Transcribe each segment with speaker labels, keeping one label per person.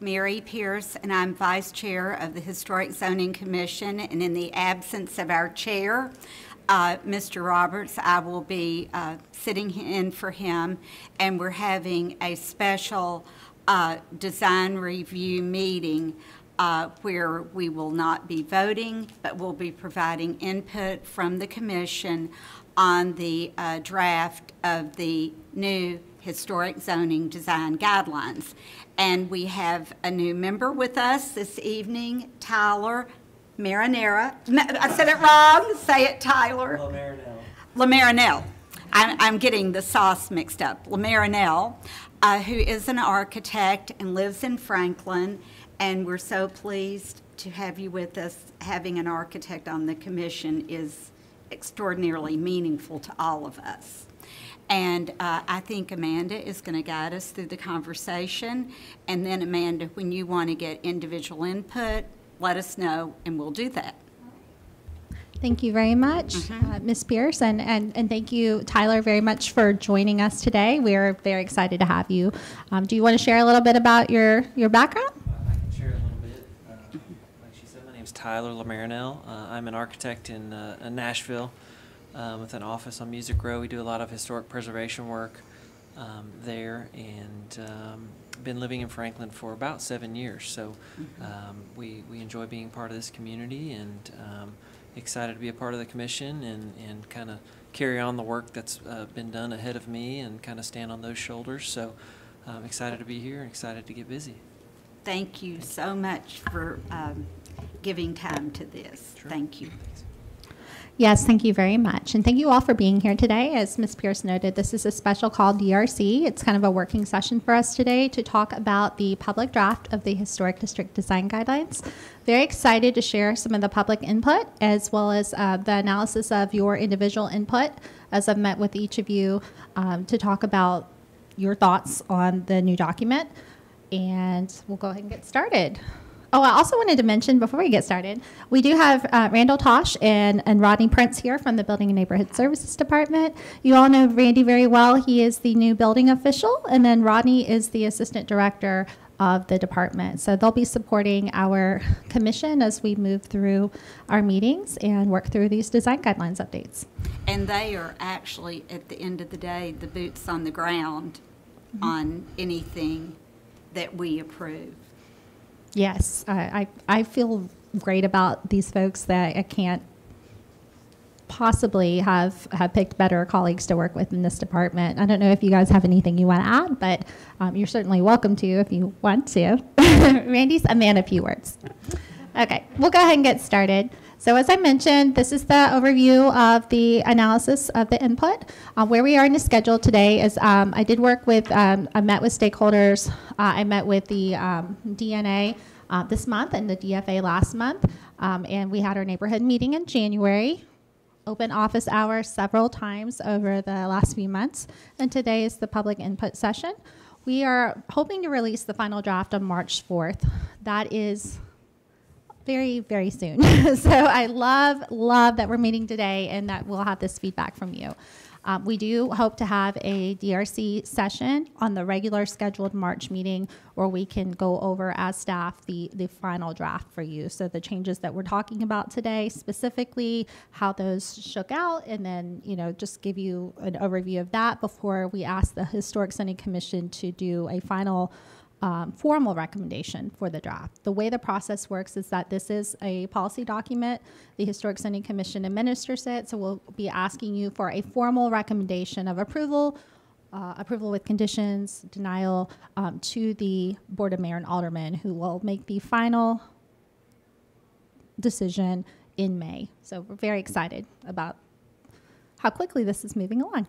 Speaker 1: Mary Pierce, and I'm Vice Chair of the Historic Zoning Commission. And in the absence of our chair, uh, Mr. Roberts, I will be uh, sitting in for him, and we're having a special uh, design review meeting uh, where we will not be voting, but we'll be providing input from the commission on the uh, draft of the new historic zoning design guidelines. And we have a new member with us this evening, Tyler Marinera. I said it wrong. Say it, Tyler.
Speaker 2: Marinell.
Speaker 1: LaMarinelle. I'm, I'm getting the sauce mixed up. LaMarinelle, uh, who is an architect and lives in Franklin. And we're so pleased to have you with us. Having an architect on the commission is extraordinarily meaningful to all of us. And uh, I think Amanda is going to guide us through the conversation. And then, Amanda, when you want to get individual input, let us know, and we'll do that.
Speaker 3: Thank you very much,
Speaker 1: Mm-hmm.
Speaker 3: uh, Ms. Pierce, and, and, and thank you, Tyler, very much for joining us today. We are very excited to have you. Um, do you want to share a little bit about your, your background?
Speaker 2: I can share a little bit. Uh, Like she said, my name is Tyler LaMarinelle. Uh, I'm an architect in uh, in Nashville um, with an office on Music Row. We do a lot of historic preservation work um, there and um, been living in Franklin for about seven years. So um, we, we enjoy being part of this community and um, excited to be a part of the commission and, and kind of carry on the work that's uh, been done ahead of me and kind of stand on those shoulders. So I'm excited to be here and excited to get busy.
Speaker 1: Thank you so much for um, giving time to this.
Speaker 2: Sure.
Speaker 1: Thank you.
Speaker 3: Yes, thank you very much. And thank you all for being here today. As Ms. Pierce noted, this is a special call DRC. It's kind of a working session for us today to talk about the public draft of the Historic District Design Guidelines. Very excited to share some of the public input as well as uh, the analysis of your individual input as I've met with each of you um, to talk about your thoughts on the new document. And we'll go ahead and get started. Oh, I also wanted to mention before we get started, we do have uh, Randall Tosh and, and Rodney Prince here from the Building and Neighborhood Services Department. You all know Randy very well. He is the new building official, and then Rodney is the assistant director of the department. So they'll be supporting our commission as we move through our meetings and work through these design guidelines updates.
Speaker 1: And they are actually, at the end of the day, the boots on the ground on anything that we approve.
Speaker 3: Yes, I, I, I feel great about these folks that I can't possibly have, have picked better colleagues to work with in this department. I don't know if you guys have anything you want to add, but um, you're certainly welcome to if you want to. Randy's a man of few words. Okay, we'll go ahead and get started. So as I mentioned, this is the overview of the analysis of the input. Uh, where we are in the schedule today is um, I did work with, um, I met with stakeholders. Uh, I met with the um, DNA uh, this month and the DFA last month. Um, and we had our neighborhood meeting in January. Open office hours several times over the last few months. And today is the public input session. We are hoping to release the final draft on March 4th. That is very, very soon. so I love, love that we're meeting today and that we'll have this feedback from you. Um, we do hope to have a DRC session on the regular scheduled March meeting where we can go over as staff the, the final draft for you. So the changes that we're talking about today, specifically how those shook out, and then, you know, just give you an overview of that before we ask the Historic Zoning Commission to do a final um, formal recommendation for the draft. The way the process works is that this is a policy document. The Historic Zoning Commission administers it, so we'll be asking you for a formal recommendation of approval, uh, approval with conditions, denial um, to the Board of Mayor and Aldermen, who will make the final decision in May. So we're very excited about how quickly this is moving along.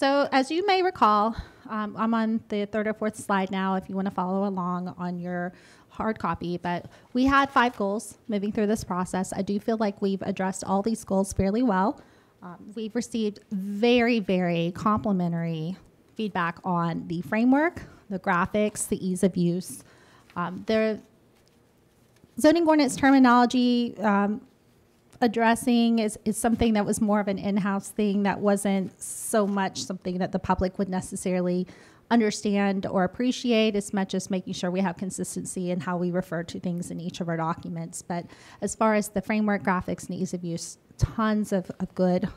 Speaker 3: So as you may recall, um, I'm on the third or fourth slide now if you want to follow along on your hard copy, but we had five goals moving through this process. I do feel like we've addressed all these goals fairly well. Um, we've received very, very complimentary feedback on the framework, the graphics, the ease of use. Um, the zoning ordinance terminology um, addressing is, is something that was more of an in-house thing that wasn't so much something that the public would necessarily understand or appreciate as much as making sure we have consistency in how we refer to things in each of our documents. But as far as the framework, graphics, and ease of use, tons of, of good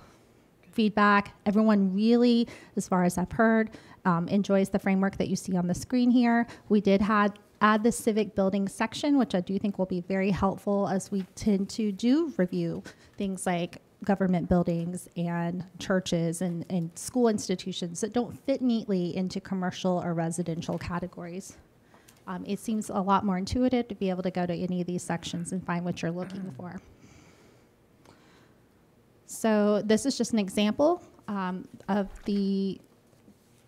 Speaker 3: feedback. Everyone really, as far as I've heard, um, enjoys the framework that you see on the screen here. We did have add the civic building section, which I do think will be very helpful as we tend to do review things like government buildings and churches and, and school institutions that don't fit neatly into commercial or residential categories. Um, it seems a lot more intuitive to be able to go to any of these sections and find what you're looking for. So this is just an example um, of the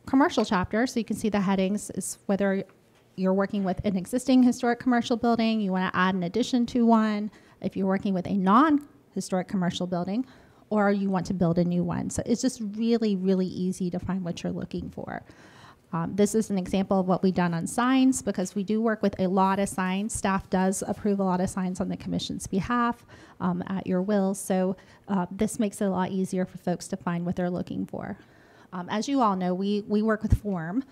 Speaker 3: commercial chapter. So you can see the headings is whether you're working with an existing historic commercial building, you want to add an addition to one, if you're working with a non-historic commercial building, or you want to build a new one. So it's just really, really easy to find what you're looking for. Um, this is an example of what we've done on signs because we do work with a lot of signs. Staff does approve a lot of signs on the commission's behalf um, at your will. So uh, this makes it a lot easier for folks to find what they're looking for. Um, as you all know, we, we work with form.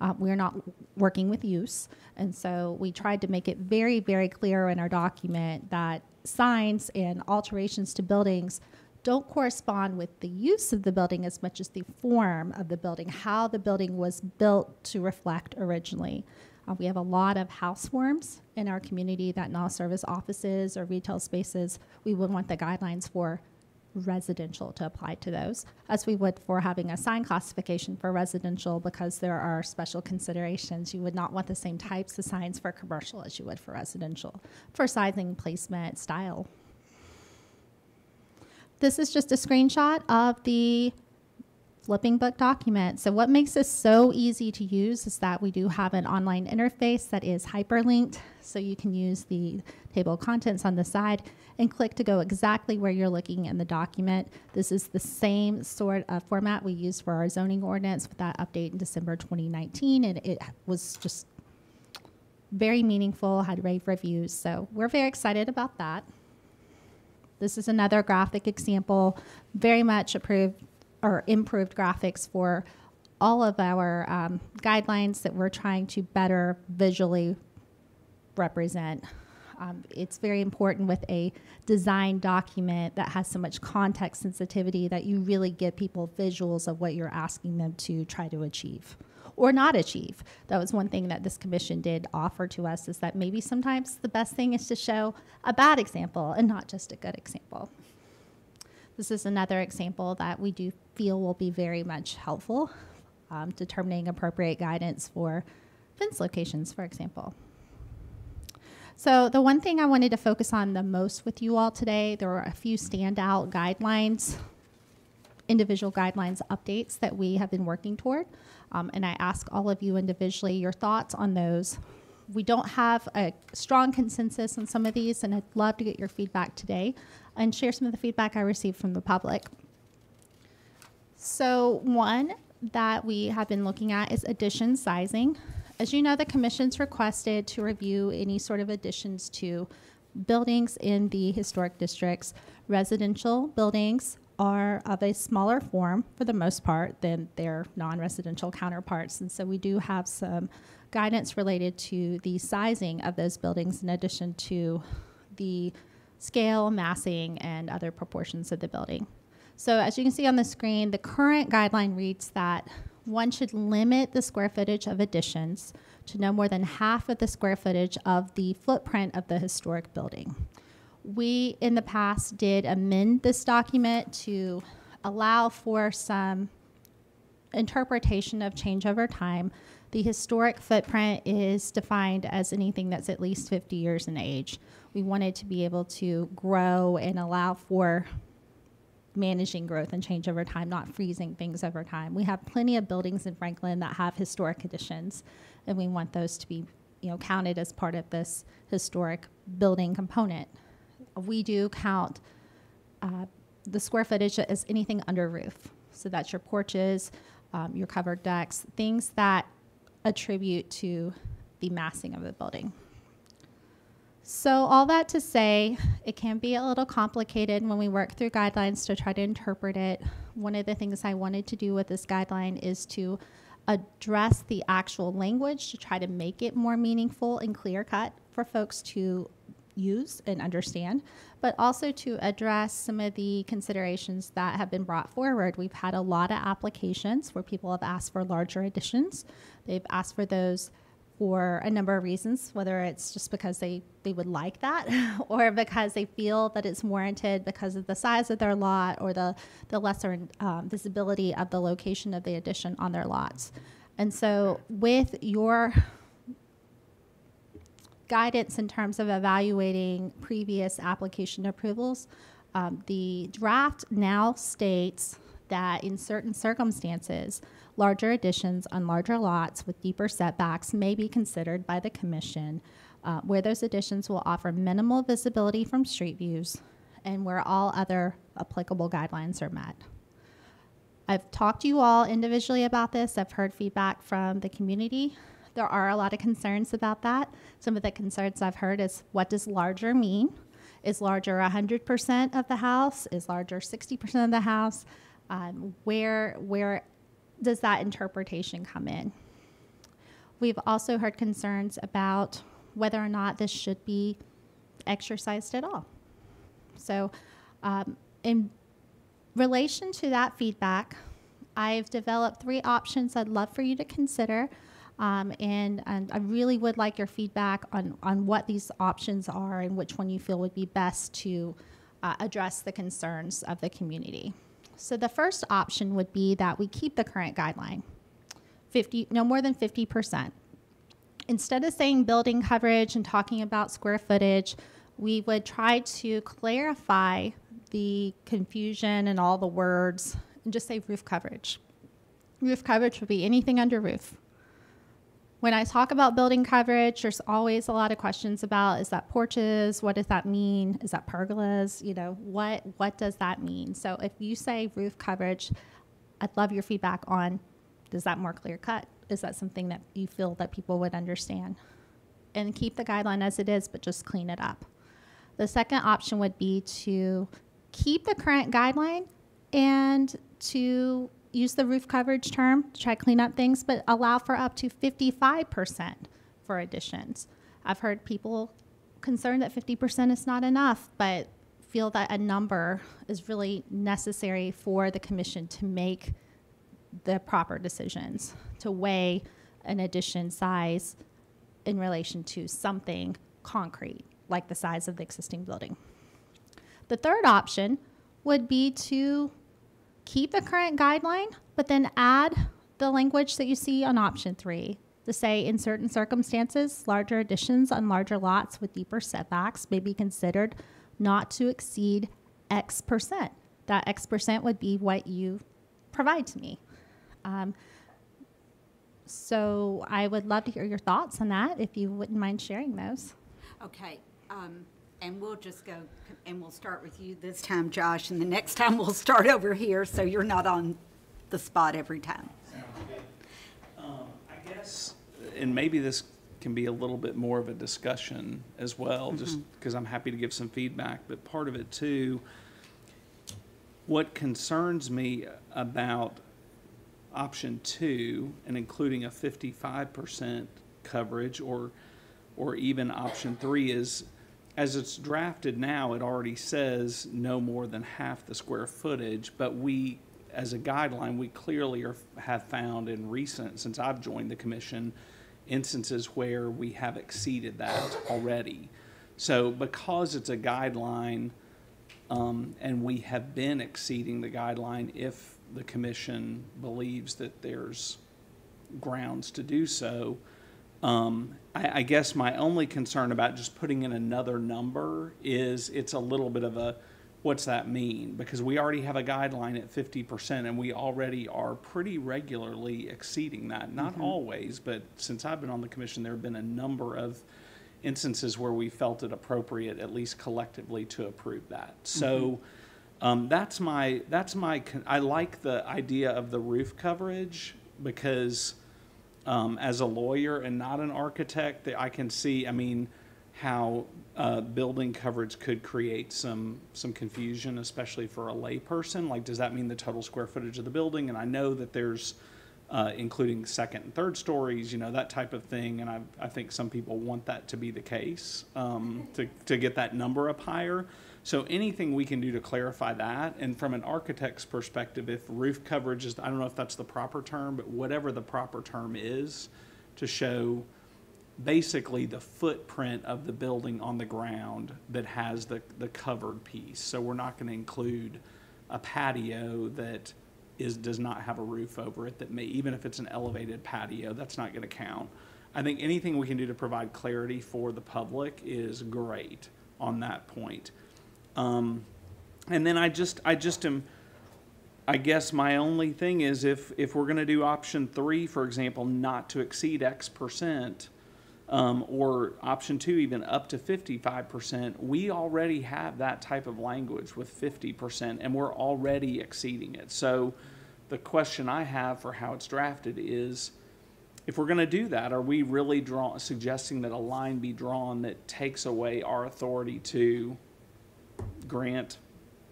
Speaker 3: Uh, we're not working with use. And so we tried to make it very, very clear in our document that signs and alterations to buildings don't correspond with the use of the building as much as the form of the building, how the building was built to reflect originally. Uh, we have a lot of house forms in our community that now serve as offices or retail spaces. We would want the guidelines for residential to apply to those, as we would for having a sign classification for residential because there are special considerations. You would not want the same types of signs for commercial as you would for residential, for sizing, placement, style. This is just a screenshot of the flipping book document. So what makes this so easy to use is that we do have an online interface that is hyperlinked. So you can use the table of contents on the side and click to go exactly where you're looking in the document. This is the same sort of format we used for our zoning ordinance with that update in December 2019. And it was just very meaningful, had rave reviews. So we're very excited about that. This is another graphic example, very much approved or improved graphics for all of our um, guidelines that we're trying to better visually represent. Um, it's very important with a design document that has so much context sensitivity that you really give people visuals of what you're asking them to try to achieve or not achieve. That was one thing that this commission did offer to us is that maybe sometimes the best thing is to show a bad example and not just a good example. This is another example that we do feel will be very much helpful um, determining appropriate guidance for fence locations, for example. So the one thing I wanted to focus on the most with you all today, there were a few standout guidelines, individual guidelines updates that we have been working toward. Um, and I ask all of you individually your thoughts on those. We don't have a strong consensus on some of these, and I'd love to get your feedback today and share some of the feedback I received from the public. So, one that we have been looking at is addition sizing. As you know, the commission's requested to review any sort of additions to buildings in the historic districts. Residential buildings are of a smaller form for the most part than their non-residential counterparts. And so we do have some guidance related to the sizing of those buildings in addition to the scale, massing, and other proportions of the building. So as you can see on the screen, the current guideline reads that one should limit the square footage of additions to no more than half of the square footage of the footprint of the historic building. We, in the past, did amend this document to allow for some interpretation of change over time. The historic footprint is defined as anything that's at least 50 years in age. We wanted to be able to grow and allow for managing growth and change over time, not freezing things over time. We have plenty of buildings in Franklin that have historic additions, and we want those to be you know, counted as part of this historic building component we do count uh, the square footage as anything under roof. So that's your porches, um, your covered decks, things that attribute to the massing of the building. So all that to say, it can be a little complicated when we work through guidelines to try to interpret it. One of the things I wanted to do with this guideline is to address the actual language to try to make it more meaningful and clear cut for folks to use and understand, but also to address some of the considerations that have been brought forward. We've had a lot of applications where people have asked for larger additions. They've asked for those for a number of reasons, whether it's just because they, they would like that or because they feel that it's warranted because of the size of their lot or the, the lesser um, visibility of the location of the addition on their lots. And so, with your guidance in terms of evaluating previous application approvals. Um, the draft now states that in certain circumstances, larger additions on larger lots with deeper setbacks may be considered by the commission, uh, where those additions will offer minimal visibility from street views and where all other applicable guidelines are met. I've talked to you all individually about this. I've heard feedback from the community. There are a lot of concerns about that. Some of the concerns I've heard is what does larger mean? Is larger 100% of the house? Is larger 60% of the house? Um, where, where does that interpretation come in? We've also heard concerns about whether or not this should be exercised at all. So, um, in relation to that feedback, I've developed three options I'd love for you to consider. Um, and, and I really would like your feedback on, on what these options are and which one you feel would be best to uh, address the concerns of the community. So the first option would be that we keep the current guideline, 50, no more than 50%. Instead of saying building coverage and talking about square footage, we would try to clarify the confusion and all the words and just say roof coverage. Roof coverage would be anything under roof. When I talk about building coverage, there's always a lot of questions about is that porches? What does that mean? Is that pergolas? You know, what what does that mean? So if you say roof coverage, I'd love your feedback on does that more clear cut? Is that something that you feel that people would understand? And keep the guideline as it is, but just clean it up. The second option would be to keep the current guideline and to use the roof coverage term to try to clean up things, but allow for up to 55% for additions. I've heard people concerned that 50% is not enough, but feel that a number is really necessary for the commission to make the proper decisions, to weigh an addition size in relation to something concrete, like the size of the existing building. The third option would be to keep the current guideline, but then add the language that you see on option three to say in certain circumstances, larger additions on larger lots with deeper setbacks may be considered not to exceed X percent. That X percent would be what you provide to me. Um, so I would love to hear your thoughts on that if you wouldn't mind sharing those.
Speaker 1: Okay, um, and we'll just go, and we'll start with you this time, Josh, and the next time we'll start over here, so you're not on the spot every time.
Speaker 4: Um, I guess, and maybe this can be a little bit more of a discussion as well, just because I'm happy to give some feedback, but part of it too, what concerns me about option two and including a fifty-five percent coverage or, or even option three is, as it's drafted now, it already says no more than half the square footage, but we, as a guideline, we clearly are, have found in recent, since I've joined the commission, instances where we have exceeded that already. So because it's a guideline, um, and we have been exceeding the guideline if the commission believes that there's grounds to do so. Um, I, I guess my only concern about just putting in another number is it's a little bit of a, what's that mean? Because we already have a guideline at fifty percent and we already are pretty regularly exceeding that. Not always, but since I've been on the commission, there have been a number of instances where we felt it appropriate, at least collectively, to approve that. So um, that's my that's my con- I like the idea of the roof coverage because um, as a lawyer and not an architect, that I can see. I mean, how uh, building coverage could create some some confusion, especially for a layperson. Like, does that mean the total square footage of the building? And I know that there's uh, including second and third stories, you know, that type of thing. And I, I think some people want that to be the case, um, to, to get that number up higher. So anything we can do to clarify that, and from an architect's perspective, if roof coverage is, I don't know if that's the proper term, but whatever the proper term is, to show basically the footprint of the building on the ground that has the, the covered piece. So we're not gonna include a patio that is, does not have a roof over it, that may, even if it's an elevated patio, that's not gonna count. I think anything we can do to provide clarity for the public is great on that point. Um, and then I just, I just am, I guess my only thing is if, if we're gonna do option three, for example, not to exceed X percent, um, or option two, even up to fifty-five percent, we already have that type of language with fifty percent, and we're already exceeding it. So the question I have for how it's drafted is, if we're gonna do that, are we really draw, suggesting that a line be drawn that takes away our authority to grant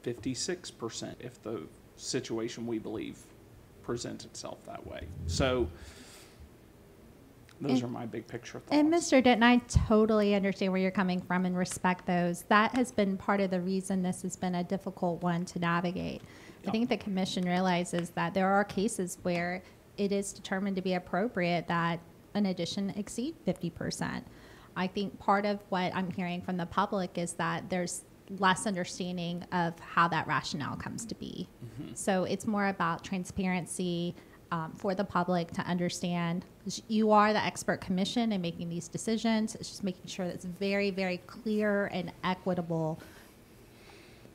Speaker 4: fifty-six percent if the situation we believe presents itself that way? So those
Speaker 3: And-
Speaker 4: are my big picture thoughts.
Speaker 3: And Mr. Denton, I totally understand where you're coming from and respect those. That has been part of the reason this has been a difficult one to navigate. I think the commission realizes that there are cases where it is determined to be appropriate that an addition exceed fifty percent. I think part of what I'm hearing from the public is that there's less understanding of how that rationale comes to be. So it's more about transparency um, for the public to understand. You are the expert commission in making these decisions. It's just making sure that it's very, very clear and equitable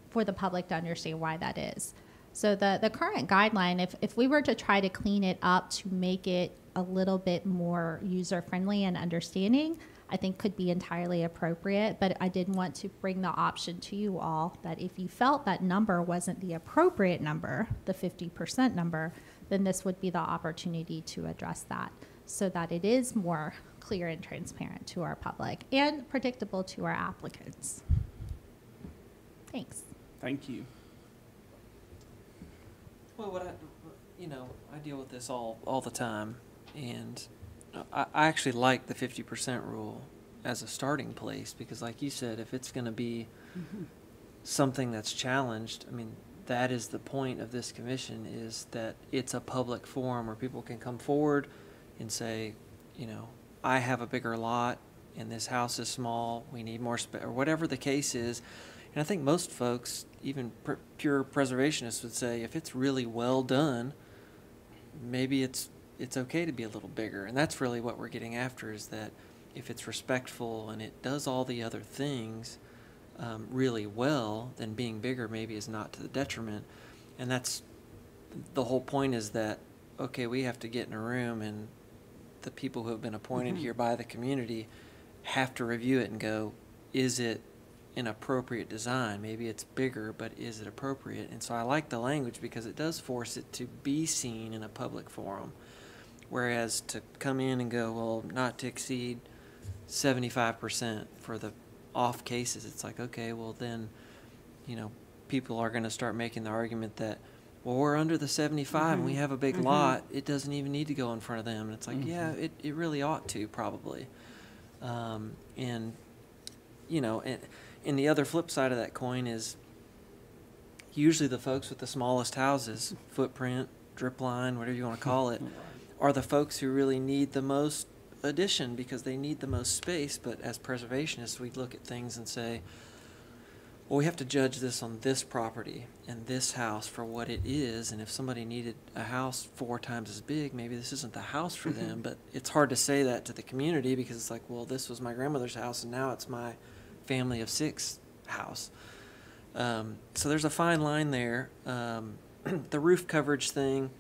Speaker 3: for the public to understand why that is. So the, the current guideline, if, if we were to try to clean it up to make it a little bit more user-friendly and understanding, I think could be entirely appropriate, but I did want to bring the option to you all that if you felt that number wasn't the appropriate number, the fifty percent number, then this would be the opportunity to address that so that it is more clear and transparent to our public and predictable to our applicants. Thanks.
Speaker 4: Thank you.
Speaker 2: Well, what I, you know, I deal with this all, all the time, and I, actually like the fifty percent rule as a starting place, because like you said, if it's gonna be something that's challenged, I mean, that is the point of this commission, is that it's a public forum where people can come forward and say, you know, I have a bigger lot, and this house is small, we need more space, or whatever the case is. And I think most folks, even pr- pure preservationists, would say if it's really well done, maybe it's it's okay to be a little bigger. And that's really what we're getting after is that if it's respectful and it does all the other things um, really well, then being bigger maybe is not to the detriment. And that's the whole point is that okay, we have to get in a room and the people who have been appointed here by the community have to review it and go, is it an appropriate design? Maybe it's bigger, but is it appropriate? And so I like the language because it does force it to be seen in a public forum. Whereas to come in and go, well, not to exceed seventy-five percent for the off cases, it's like, okay, well then, you know, people are gonna start making the argument that, well, we're under the seventy-five and we mm-hmm. have a big mm-hmm. lot, it doesn't even need to go in front of them. And it's like, yeah, mm-hmm. it, it really ought to, probably. Um, and, you know, and, and the other flip side of that coin is usually the folks with the smallest houses, footprint, drip line, whatever you want to call it, are the folks who really need the most addition because they need the most space. But as preservationists, we look at things and say, well, we have to judge this on this property and this house for what it is. And if somebody needed a house four times as big, maybe this isn't the house for them. But it's hard to say that to the community because it's like, well, this was my grandmother's house and now it's my family of six house. Um, so there's a fine line there. Um, the roof coverage thing.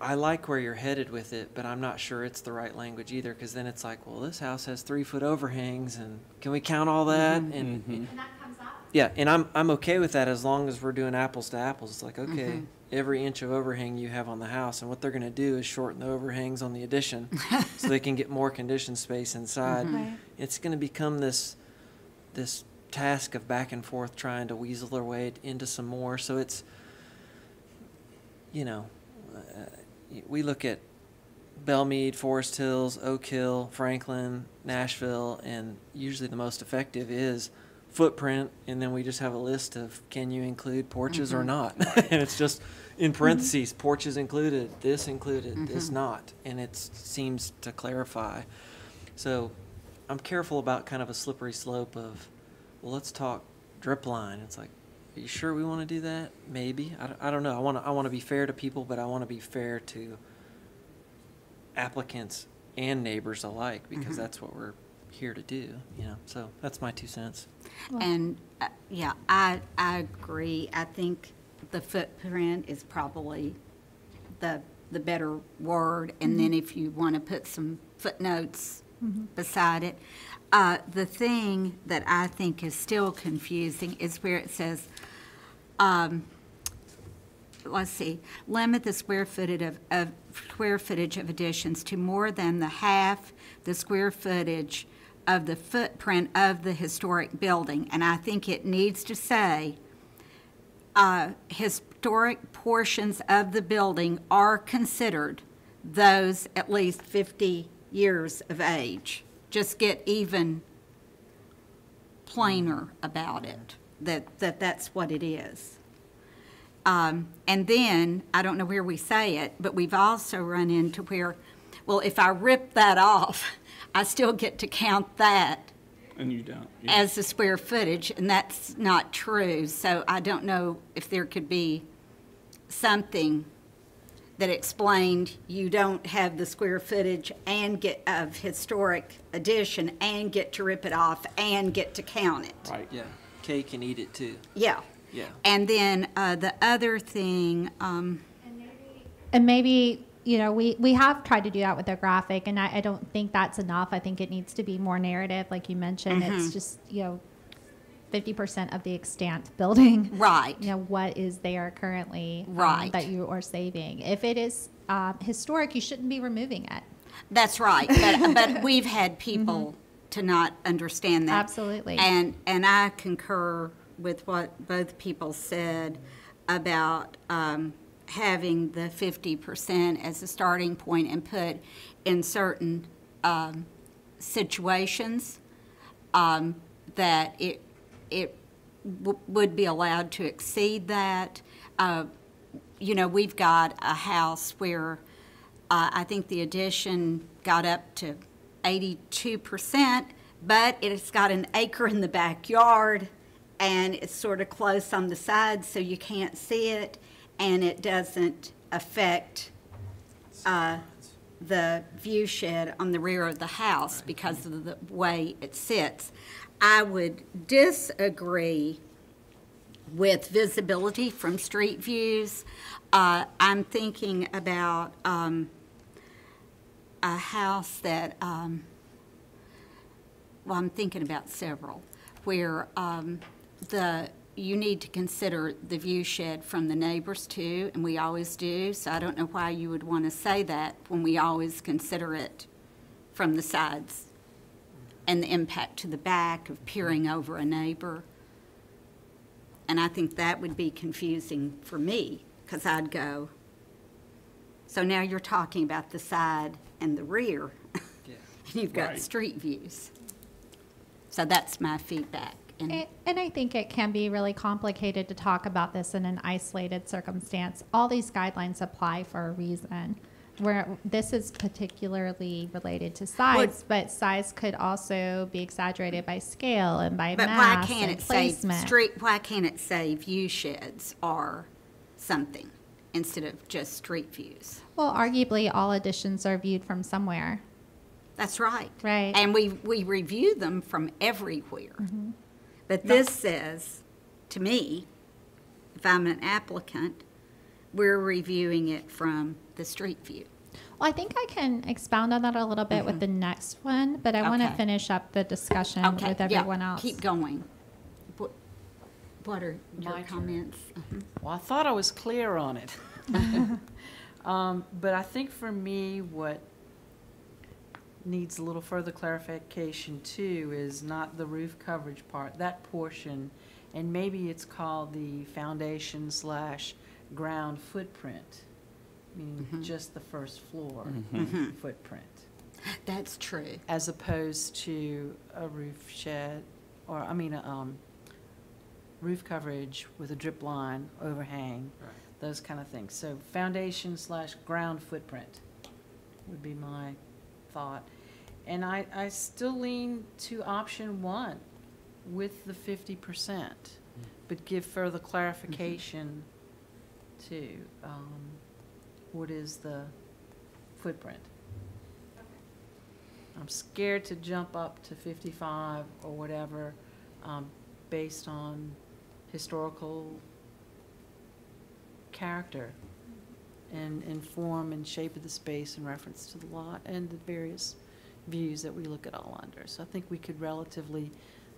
Speaker 2: I like where you're headed with it, but I'm not sure it's the right language either. Because then it's like, well, this house has three foot overhangs, and can we count all that? And
Speaker 3: And that comes up.
Speaker 2: yeah, and I'm I'm okay with that as long as we're doing apples to apples. It's like okay,
Speaker 1: Mm-hmm.
Speaker 2: every inch of overhang you have on the house, and what they're going to do is shorten the overhangs on the addition, so they can get more condition space inside.
Speaker 1: Mm-hmm.
Speaker 3: Right.
Speaker 2: It's going to become this this task of back and forth trying to weasel their way into some more. So it's you know, we look at Belle Meade, Forest Hills, Oak Hill, Franklin, Nashville, and usually the most effective is footprint, and then we just have a list of can you include porches or mm-hmm. not, and it's just in parentheses, mm-hmm. porches included, this included, this mm-hmm. not, and it seems to clarify. So I'm careful about kind of a slippery slope of, well, let's talk drip line. It's like, are you sure we want to do that? Maybe. I, don't- I don't know. I want to I want to be fair to people, but I want to be fair to applicants and neighbors alike because mm-hmm. that's what we're here to do. You know. So that's my two cents.
Speaker 1: And, uh, yeah, I, I agree. I think the footprint is probably the, the better word. And mm-hmm. then if you want to put some footnotes mm-hmm. beside it. Uh, The thing that I think is still confusing is where it says, um, let's see, limit the square footage of, of, square footage of additions to more than the half the square footage of the footprint of the historic building. And I think it needs to say, uh, historic portions of the building are considered those at least 50 years of age. Just get even plainer about it, that, that that's what it is. Um, and then, I don't know where we say it, but we've also run into where, well, if I rip that off, I still get to count that
Speaker 4: And you don't. yeah.
Speaker 1: as the square footage, and that's not true. So I don't know if there could be something that explained you don't have the square footage and get, of historic addition, and get to rip it off, and get to count it.
Speaker 4: Right.
Speaker 2: Yeah. Cake can eat it too.
Speaker 1: Yeah.
Speaker 2: Yeah.
Speaker 1: And then uh, the other thing, um,
Speaker 3: And maybe, you know, we, we have tried to do that with the graphic, and I, I don't think that's enough. I think it needs to be more narrative, like you mentioned. It's just, you know, 50% of the extant building.
Speaker 1: right,
Speaker 3: You know, what is there currently um,
Speaker 1: Right.
Speaker 3: that you are saving? If it is um, historic, you shouldn't be removing it.
Speaker 1: that's right. But, but we've had people to not understand that.
Speaker 3: Absolutely.
Speaker 1: And, and I concur with what both people said about um, having the 50% as a starting point and put in certain um, situations um, that it, it would be allowed to exceed that. Uh, You know, we've got a house where uh, I think the addition got up to 82%, but it's got an acre in the backyard, and it's sort of close on the sides, so you can't see it, and it doesn't affect uh, the view shed on the rear of the house because of the way it sits. I would disagree with visibility from street views. Uh, I'm thinking about um, a house that, um, well, I'm thinking about several, where um, the, you need to consider the view shed from the neighbors too, and we always do, so I don't know why you would want to say that when we always consider it from the sides and the impact to the back of peering over a neighbor. And I think that would be confusing for me, because I'd go, so now you're talking about the side and the rear,
Speaker 2: Yeah.
Speaker 1: and you've got
Speaker 4: Right.
Speaker 1: street views. So that's my feedback. And
Speaker 3: And, and I think it can be really complicated to talk about this in an isolated circumstance. All these guidelines apply for a reason. Where this is particularly related to size, but size could also be exaggerated by scale and by
Speaker 1: But why
Speaker 3: mass
Speaker 1: can't
Speaker 3: and
Speaker 1: it say
Speaker 3: placement.
Speaker 1: street, why can't it say view sheds or something instead of just street views?
Speaker 3: Well, arguably, all additions are viewed from somewhere.
Speaker 1: That's right.
Speaker 3: Right.
Speaker 1: And we, we review them from everywhere.
Speaker 3: Mm-hmm.
Speaker 1: But this says, to me, if I'm an applicant, we're reviewing it from the street view.
Speaker 3: Well, I think I can expound on that a little bit with the next one, but I want to
Speaker 1: Mm-hmm.
Speaker 3: Finish up the discussion
Speaker 1: Okay,
Speaker 3: with
Speaker 1: yeah,
Speaker 3: everyone else.
Speaker 1: Keep going. What, what are your
Speaker 5: My turn.
Speaker 1: comments? Mhm.
Speaker 5: Well, I thought I was clear on it. Um, But I think for me, what needs a little further clarification too is not the roof coverage part, that portion, and maybe it's called the foundation slash ground footprint, meaning just the first floor
Speaker 4: Mhm.
Speaker 5: footprint,
Speaker 1: That's true.
Speaker 5: as opposed to a roof shed, or, I mean, a, um, roof coverage with a drip line, overhang,
Speaker 2: Right.
Speaker 5: those kind of things. So foundation slash ground footprint would be my thought. And I, I still lean to option one with the fifty percent, but give further clarification to, um, what is the footprint. I'm scared to jump up to fifty-five or whatever, um, based on historical character and, and form and shape of the space in reference to the lot and the various views that we look at all under. So I think we could relatively,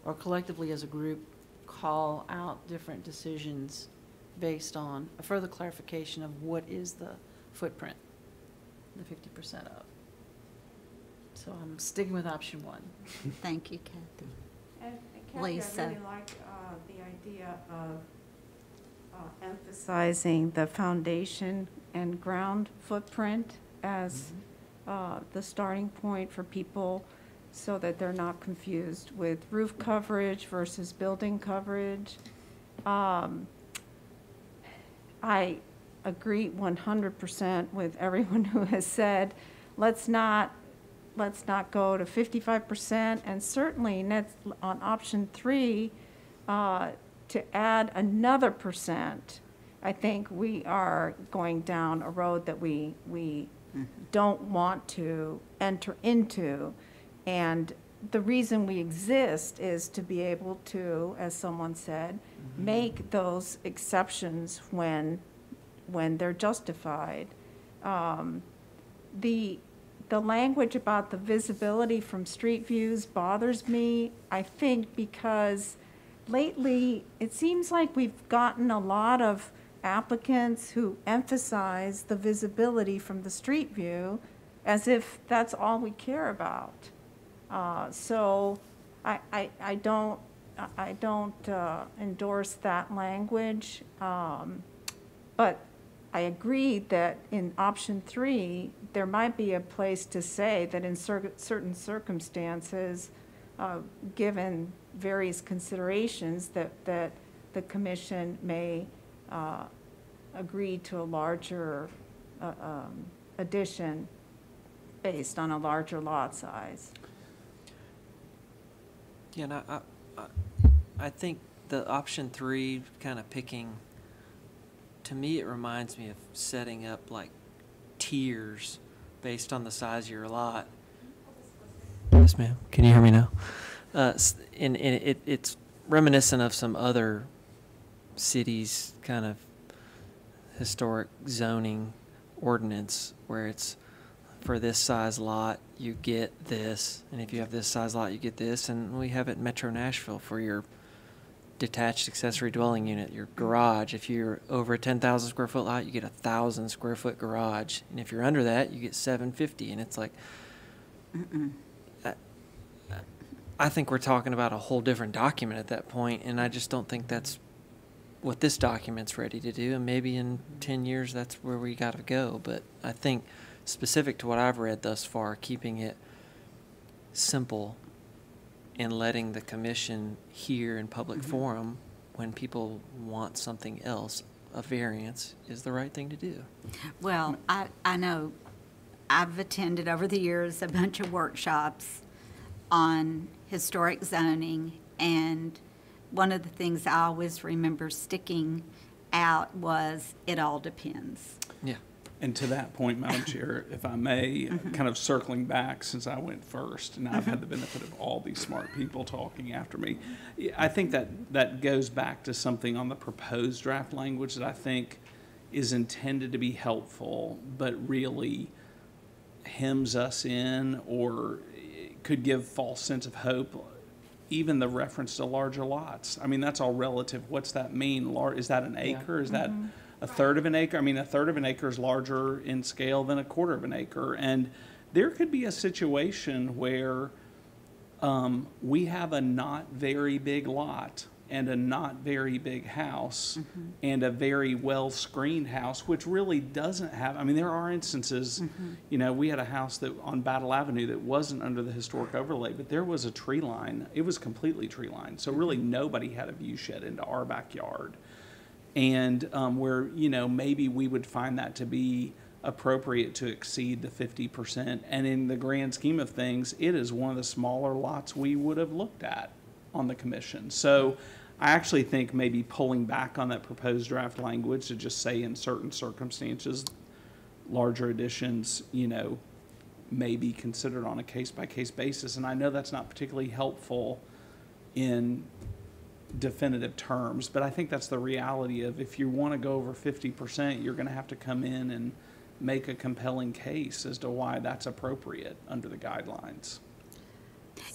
Speaker 5: or collectively as a group, call out different decisions based on a further clarification of what is the footprint, the fifty percent of. So I'm sticking with option one.
Speaker 1: Thank you, Kathy.
Speaker 6: And and Kathy,
Speaker 1: Lisa.
Speaker 6: I really like uh, the idea of uh, emphasizing the foundation and ground footprint as uh, the starting point for people so that they're not confused with roof coverage versus building coverage. Um, I agree 100% with everyone who has said, let's not let's not go to fifty-five percent, and certainly next, on option three, uh, to add another percent, I think we are going down a road that we, we don't want to enter into. And the reason we exist is to be able to, as someone said, make those exceptions when, when they're justified. Um, the, the language about the visibility from street views bothers me, I think, because lately, it seems like we've gotten a lot of applicants who emphasize the visibility from the street view as if that's all we care about. Uh, So I, I, I don't, I- don't uh, endorse that language. Um, But I agree that in option three, there might be a place to say that in cer- certain circumstances, uh, given various considerations, that, that the commission may uh, agree to a larger uh, um, addition based on a larger lot size.
Speaker 2: Yeah, and I, I- think the option three, kind of picking, to me, it reminds me of setting up like tiers based on the size of your lot. Yes, ma'am. Can you hear me now? Uh, and, and it, it's reminiscent of some other cities' kind of historic zoning ordinance where it's for this size lot, you get this, and if you have this size lot, you get this, and we have it in Metro Nashville for your detached accessory dwelling unit, your garage. If you're over a ten thousand square foot lot, you get a thousand square foot garage, and if you're under that, you get seven fifty, and it's like, I- I think we're talking about a whole different document at that point, and I just don't think that's what this document's ready to do. And maybe in ten years, that's where we got to go. But I think specific to what I've read thus far, keeping it simple and letting the commission hear in public mm-hmm. forum when people want something else, a variance is the right thing to do.
Speaker 1: Well, I, I know, I've attended over the years a bunch of workshops on historic zoning, and one of the things I always remember sticking out was, it all depends.
Speaker 2: Yeah.
Speaker 4: And to that point, Madam Chair, if I may, mm-hmm. kind of circling back since I went first, and I've had the mm-hmm. benefit of all these smart people talking after me. I think that, that goes back to something on the proposed draft language that I think is intended to be helpful, but really hems us in or could give false sense of hope. Even the reference to larger lots. I mean, that's all relative. What's that mean? Lar, is that an
Speaker 5: Yeah.
Speaker 4: acre? Is that mm-hmm. A third of an acre? I mean, a third of an acre is larger in scale than a quarter of an acre. And there could be a situation where um, we have a not very big lot and a not very big house mm-hmm. and a very well screened house, which really doesn't have. I mean, there are instances, mm-hmm. you know, we had a house that on Battle Avenue that wasn't under the historic overlay, but there was a tree line. It was completely tree lined, so really mm-hmm. nobody had a view shed into our backyard and um, where you know maybe we would find that to be appropriate to exceed the 50% and in the grand scheme of things it is one of the smaller lots we would have looked at on the commission. So i actually think maybe pulling back on that proposed draft language to just say in certain circumstances larger additions you know may be considered on a case by case basis. And i know that's not particularly helpful in definitive terms, but I think that's the reality of if you want to go over fifty percent, you're going to have to come in and make a compelling case as to why that's appropriate under the guidelines.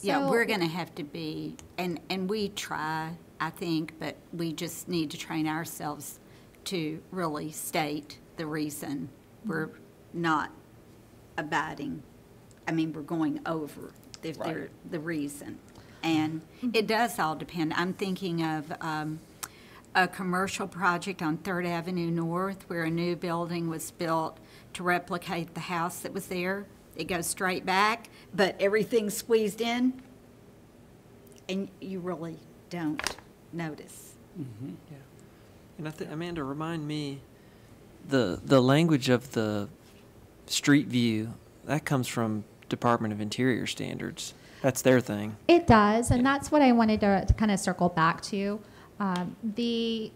Speaker 1: Yeah, we're going to have to be, and, and we try, I think, but we just need to train ourselves to really state the reason we're not abiding. I mean, we're going over the, the,
Speaker 4: Right.
Speaker 1: the reason. And it does all depend. I'm thinking of, um, a commercial project on Third Avenue North where a new building was built to replicate the house that was there. It goes straight back, but everything's squeezed in, and you really don't notice.
Speaker 2: Yeah. And I think, Amanda, remind me, the, the language of the street view, that comes from Department of Interior standards. That's their thing.
Speaker 3: It does, and
Speaker 2: Yeah.
Speaker 3: that's what I wanted to, to kind of circle back to. Um, the,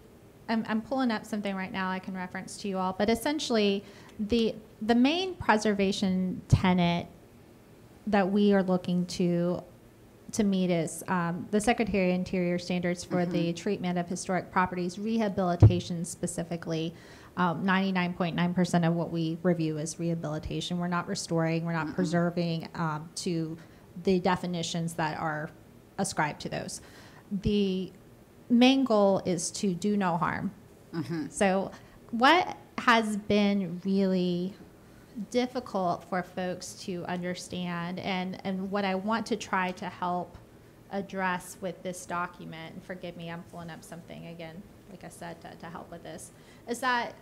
Speaker 3: I'm, I'm pulling up something right now I can reference to you all, but essentially, the the main preservation tenet that we are looking to to meet is um, the Secretary of Interior standards for the treatment of historic properties, rehabilitation specifically. Um, 99.9% of what we review is rehabilitation. We're not restoring, we're not preserving um, to the definitions that are ascribed to those. The main goal is to do no harm. Mm-hmm. So, what has been really difficult for folks to understand and, and what I want to try to help address with this document, and forgive me, I'm pulling up something again, like I said, to, to help with this, is that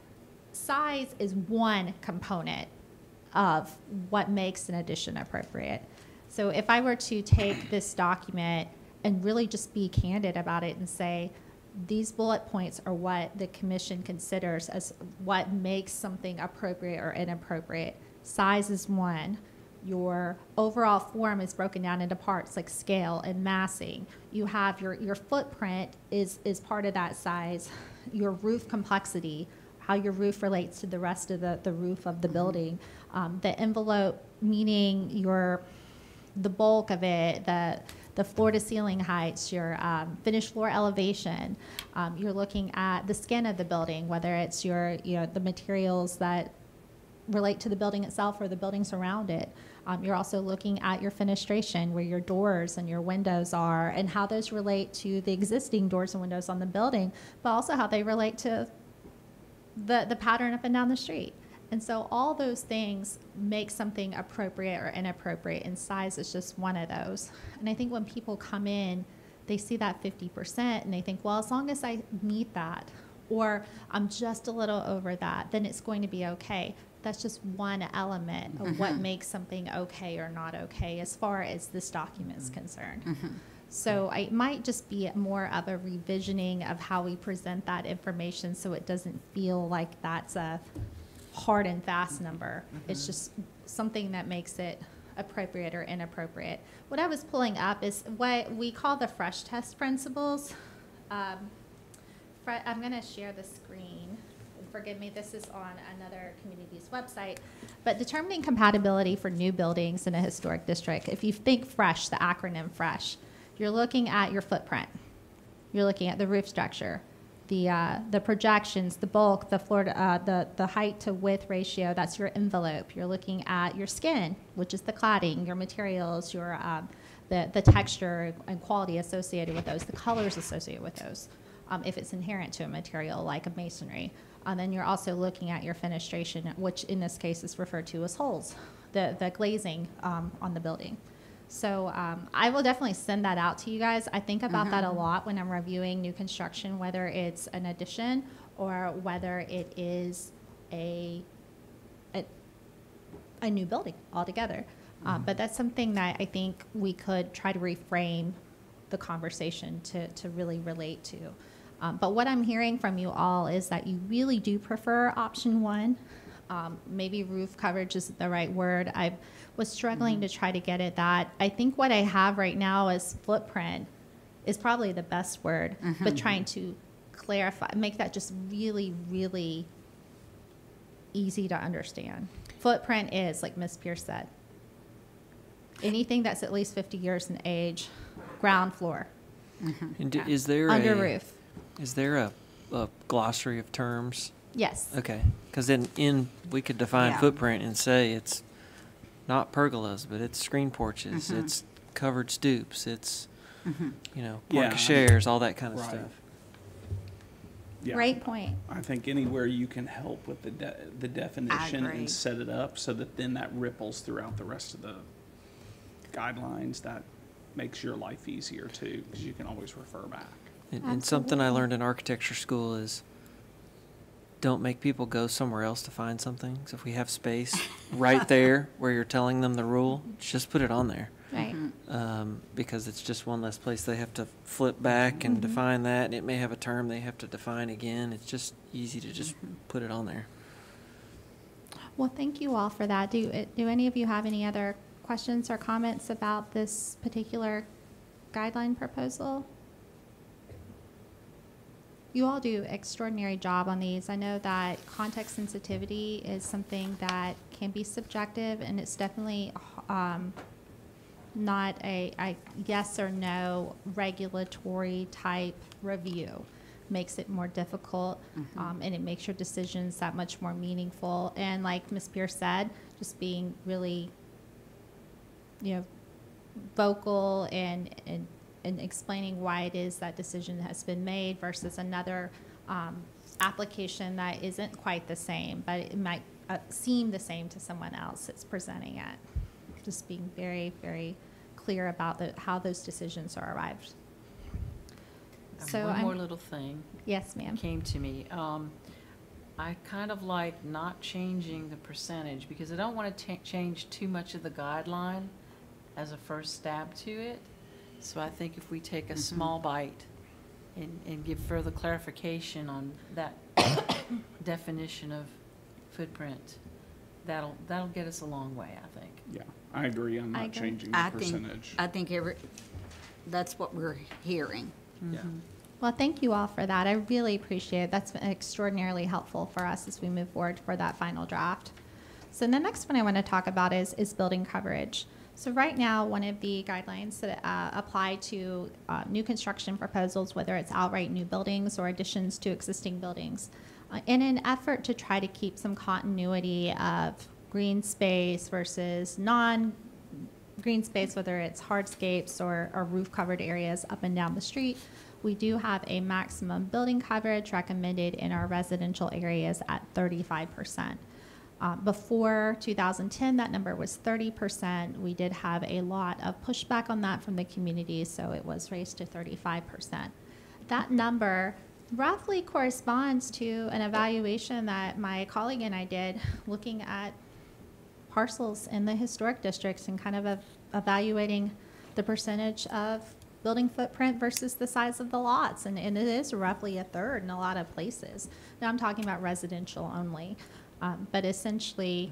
Speaker 3: size is one component of what makes an addition appropriate. So if I were to take this document and really just be candid about it and say, these bullet points are what the commission considers as what makes something appropriate or inappropriate. Size is one. Your overall form is broken down into parts like scale and massing. You have your, your footprint is, is part of that size. Your roof complexity, how your roof relates to the rest of the, the roof of the building. Um, the envelope, meaning your, the bulk of it, the, the floor to ceiling heights, your um, finished floor elevation. Um, you're looking at the skin of the building, whether it's your, you know, the materials that relate to the building itself or the buildings around it. Um, you're also looking at your fenestration, where your doors and your windows are, and how those relate to the existing doors and windows on the building, but also how they relate to the, the pattern up and down the street. And so all those things make something appropriate or inappropriate, and size is just one of those. And I think when people come in, they see that 50% and they think, well, as long as I meet that, or I'm just a little over that, then it's going to be okay. That's just one element of what mm-hmm. makes something okay or not okay as far as this document is mm-hmm. concerned. Mm-hmm. So it might just be more of a revisioning of how we present that information so it doesn't feel like that's a hard and fast number. It's just something that makes it appropriate or inappropriate. What I was pulling up is what we call the fresh test principles. Um, I'm going to share the screen. Forgive me, this is on another community's website. But determining compatibility for new buildings in a historic district, if you think FRESH, the acronym FRESH, you're looking at your footprint. You're looking at the roof structure, the, uh, the projections, the bulk, the floor, to, uh, the, the height to width ratio, that's your envelope. You're looking at your skin, which is the cladding, your materials, your, um, the, the texture and quality associated with those, the colors associated with those, um, if it's inherent to a material like a masonry. And then you're also looking at your fenestration, which in this case is referred to as holes, the, the glazing um, on the building. So um, I will definitely send that out to you guys. I think about that a
Speaker 1: Mhm.
Speaker 3: lot when I'm reviewing new construction, whether it's an addition or whether it is a, a, a new building altogether. Um, but that's something that I think we could try to reframe the conversation to, to really relate to. Um, but what I'm hearing from you all is that you really do prefer option one. Um, maybe roof coverage isn't the right word. I was struggling mm-hmm. to try to get at that. I think what I have right now is footprint is probably the best word, mm-hmm. but trying to clarify, make that just really, really easy to understand. Footprint is, like Ms. Pierce said, anything that's at least 50 years in age, ground floor, mm-hmm.
Speaker 2: And d- is there
Speaker 3: under
Speaker 2: a,
Speaker 3: roof.
Speaker 2: Is there a, a glossary of terms?
Speaker 3: Yes.
Speaker 2: Okay, because then in, we could define
Speaker 1: Yeah.
Speaker 2: footprint and say it's not pergolas, but it's screen porches,
Speaker 1: Mhm.
Speaker 2: it's covered stoops, it's,
Speaker 1: Mhm.
Speaker 2: you know,
Speaker 4: Yeah,
Speaker 2: porte cocheres, all that kind of
Speaker 4: Right.
Speaker 2: stuff.
Speaker 4: Yeah.
Speaker 3: Great point.
Speaker 4: I think anywhere you can help with the de- the definition
Speaker 1: agree.
Speaker 4: and set it up so that then that ripples throughout the rest of the guidelines, that makes your life easier too, because you can always refer back.
Speaker 2: And, and something I learned in architecture school is don't make people go somewhere else to find something. So if we have space right there where you're telling them the rule, just put it on there.
Speaker 3: Right.
Speaker 2: Um, because it's just one less place they have to flip back and
Speaker 3: Mhm.
Speaker 2: define that. And it may have a term they have to define again. It's just easy to just put it on there.
Speaker 3: Well, thank you all for that. Do, uh, do any of you have any other questions or comments about this particular guideline proposal? You all do extraordinary job on these. I know that context sensitivity is something that can be subjective, and it's definitely um, not a, a yes or no regulatory type review. Makes it more difficult, um, and it makes your decisions that much more meaningful. And like Ms. Pierce said, just being really, you know, vocal and, and, and explaining why it is that decision has been made versus another um, application that isn't quite the same, but it might uh, seem the same to someone else that's presenting it. Just being very, very clear about the, how those decisions are arrived. So
Speaker 5: One
Speaker 3: I'm-
Speaker 5: more little thing
Speaker 3: Yes, ma'am.
Speaker 5: came to me. Um, I kind of like not changing the percentage because I don't want to change too much of the guideline as a first stab to it. So I think if we take a mm-hmm. small bite and, and give further clarification on that definition of footprint, that'll, that'll get us a long way, I think.
Speaker 4: Yeah, I agree, I'm
Speaker 3: I
Speaker 4: not
Speaker 3: agree.
Speaker 4: changing the
Speaker 1: I think,
Speaker 4: percentage.
Speaker 1: I think every, that's what we're hearing.
Speaker 4: Yeah. Mm-hmm.
Speaker 3: Well, thank you all for that. I really appreciate it. That's been extraordinarily helpful for us as we move forward for that final draft. So the next one I want to talk about is, is building coverage. So right now, one of the guidelines that uh, apply to uh, new construction proposals, whether it's outright new buildings or additions to existing buildings, uh, in an effort to try to keep some continuity of green space versus non green space, whether it's hardscapes or, or roof covered areas up and down the street. We do have a maximum building coverage recommended in our residential areas at 35%. Uh, before 2010, that number was 30%. We did have a lot of pushback on that from the community, so it was raised to 35%. That number roughly corresponds to an evaluation that my colleague and I did looking at parcels in the historic districts and kind of ev- evaluating the percentage of building footprint versus the size of the lots. And, and it is roughly a third in a lot of places. Now I'm talking about residential only. Um, but essentially,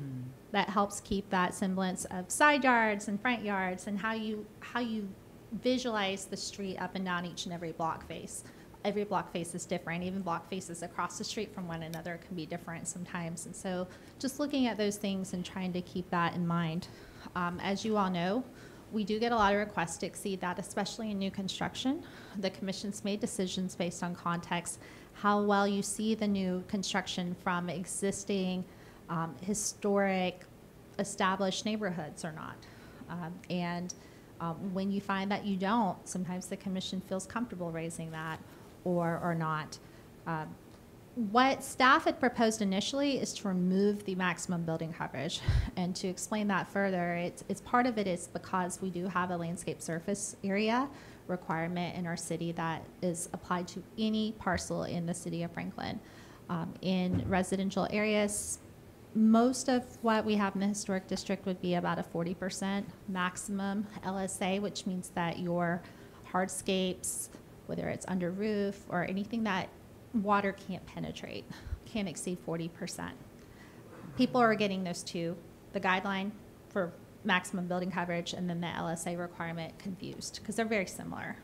Speaker 3: that helps keep that semblance of side yards and front yards and how you, how you visualize the street up and down each and every block face. Every block face is different. Even block faces across the street from one another can be different sometimes. And so, just looking at those things and trying to keep that in mind. Um, as you all know, we do get a lot of requests to exceed that, especially in new construction. The commission's made decisions based on context, how well you see the new construction from existing um, historic established neighborhoods or not. Um, and um, when you find that you don't, sometimes the commission feels comfortable raising that or, or not. Um, What staff had proposed initially is to remove the maximum building coverage. And to explain that further, it's, it's part of it is because we do have a landscape surface area requirement in our city that is applied to any parcel in the city of Franklin. Um, in residential areas, most of what we have in the historic district would be about a 40% maximum LSA, which means that your hardscapes, whether it's under roof or anything that water can't penetrate, can't exceed 40%. People are getting those two, the guideline for maximum building coverage and then the LSA requirement confused because they're very similar.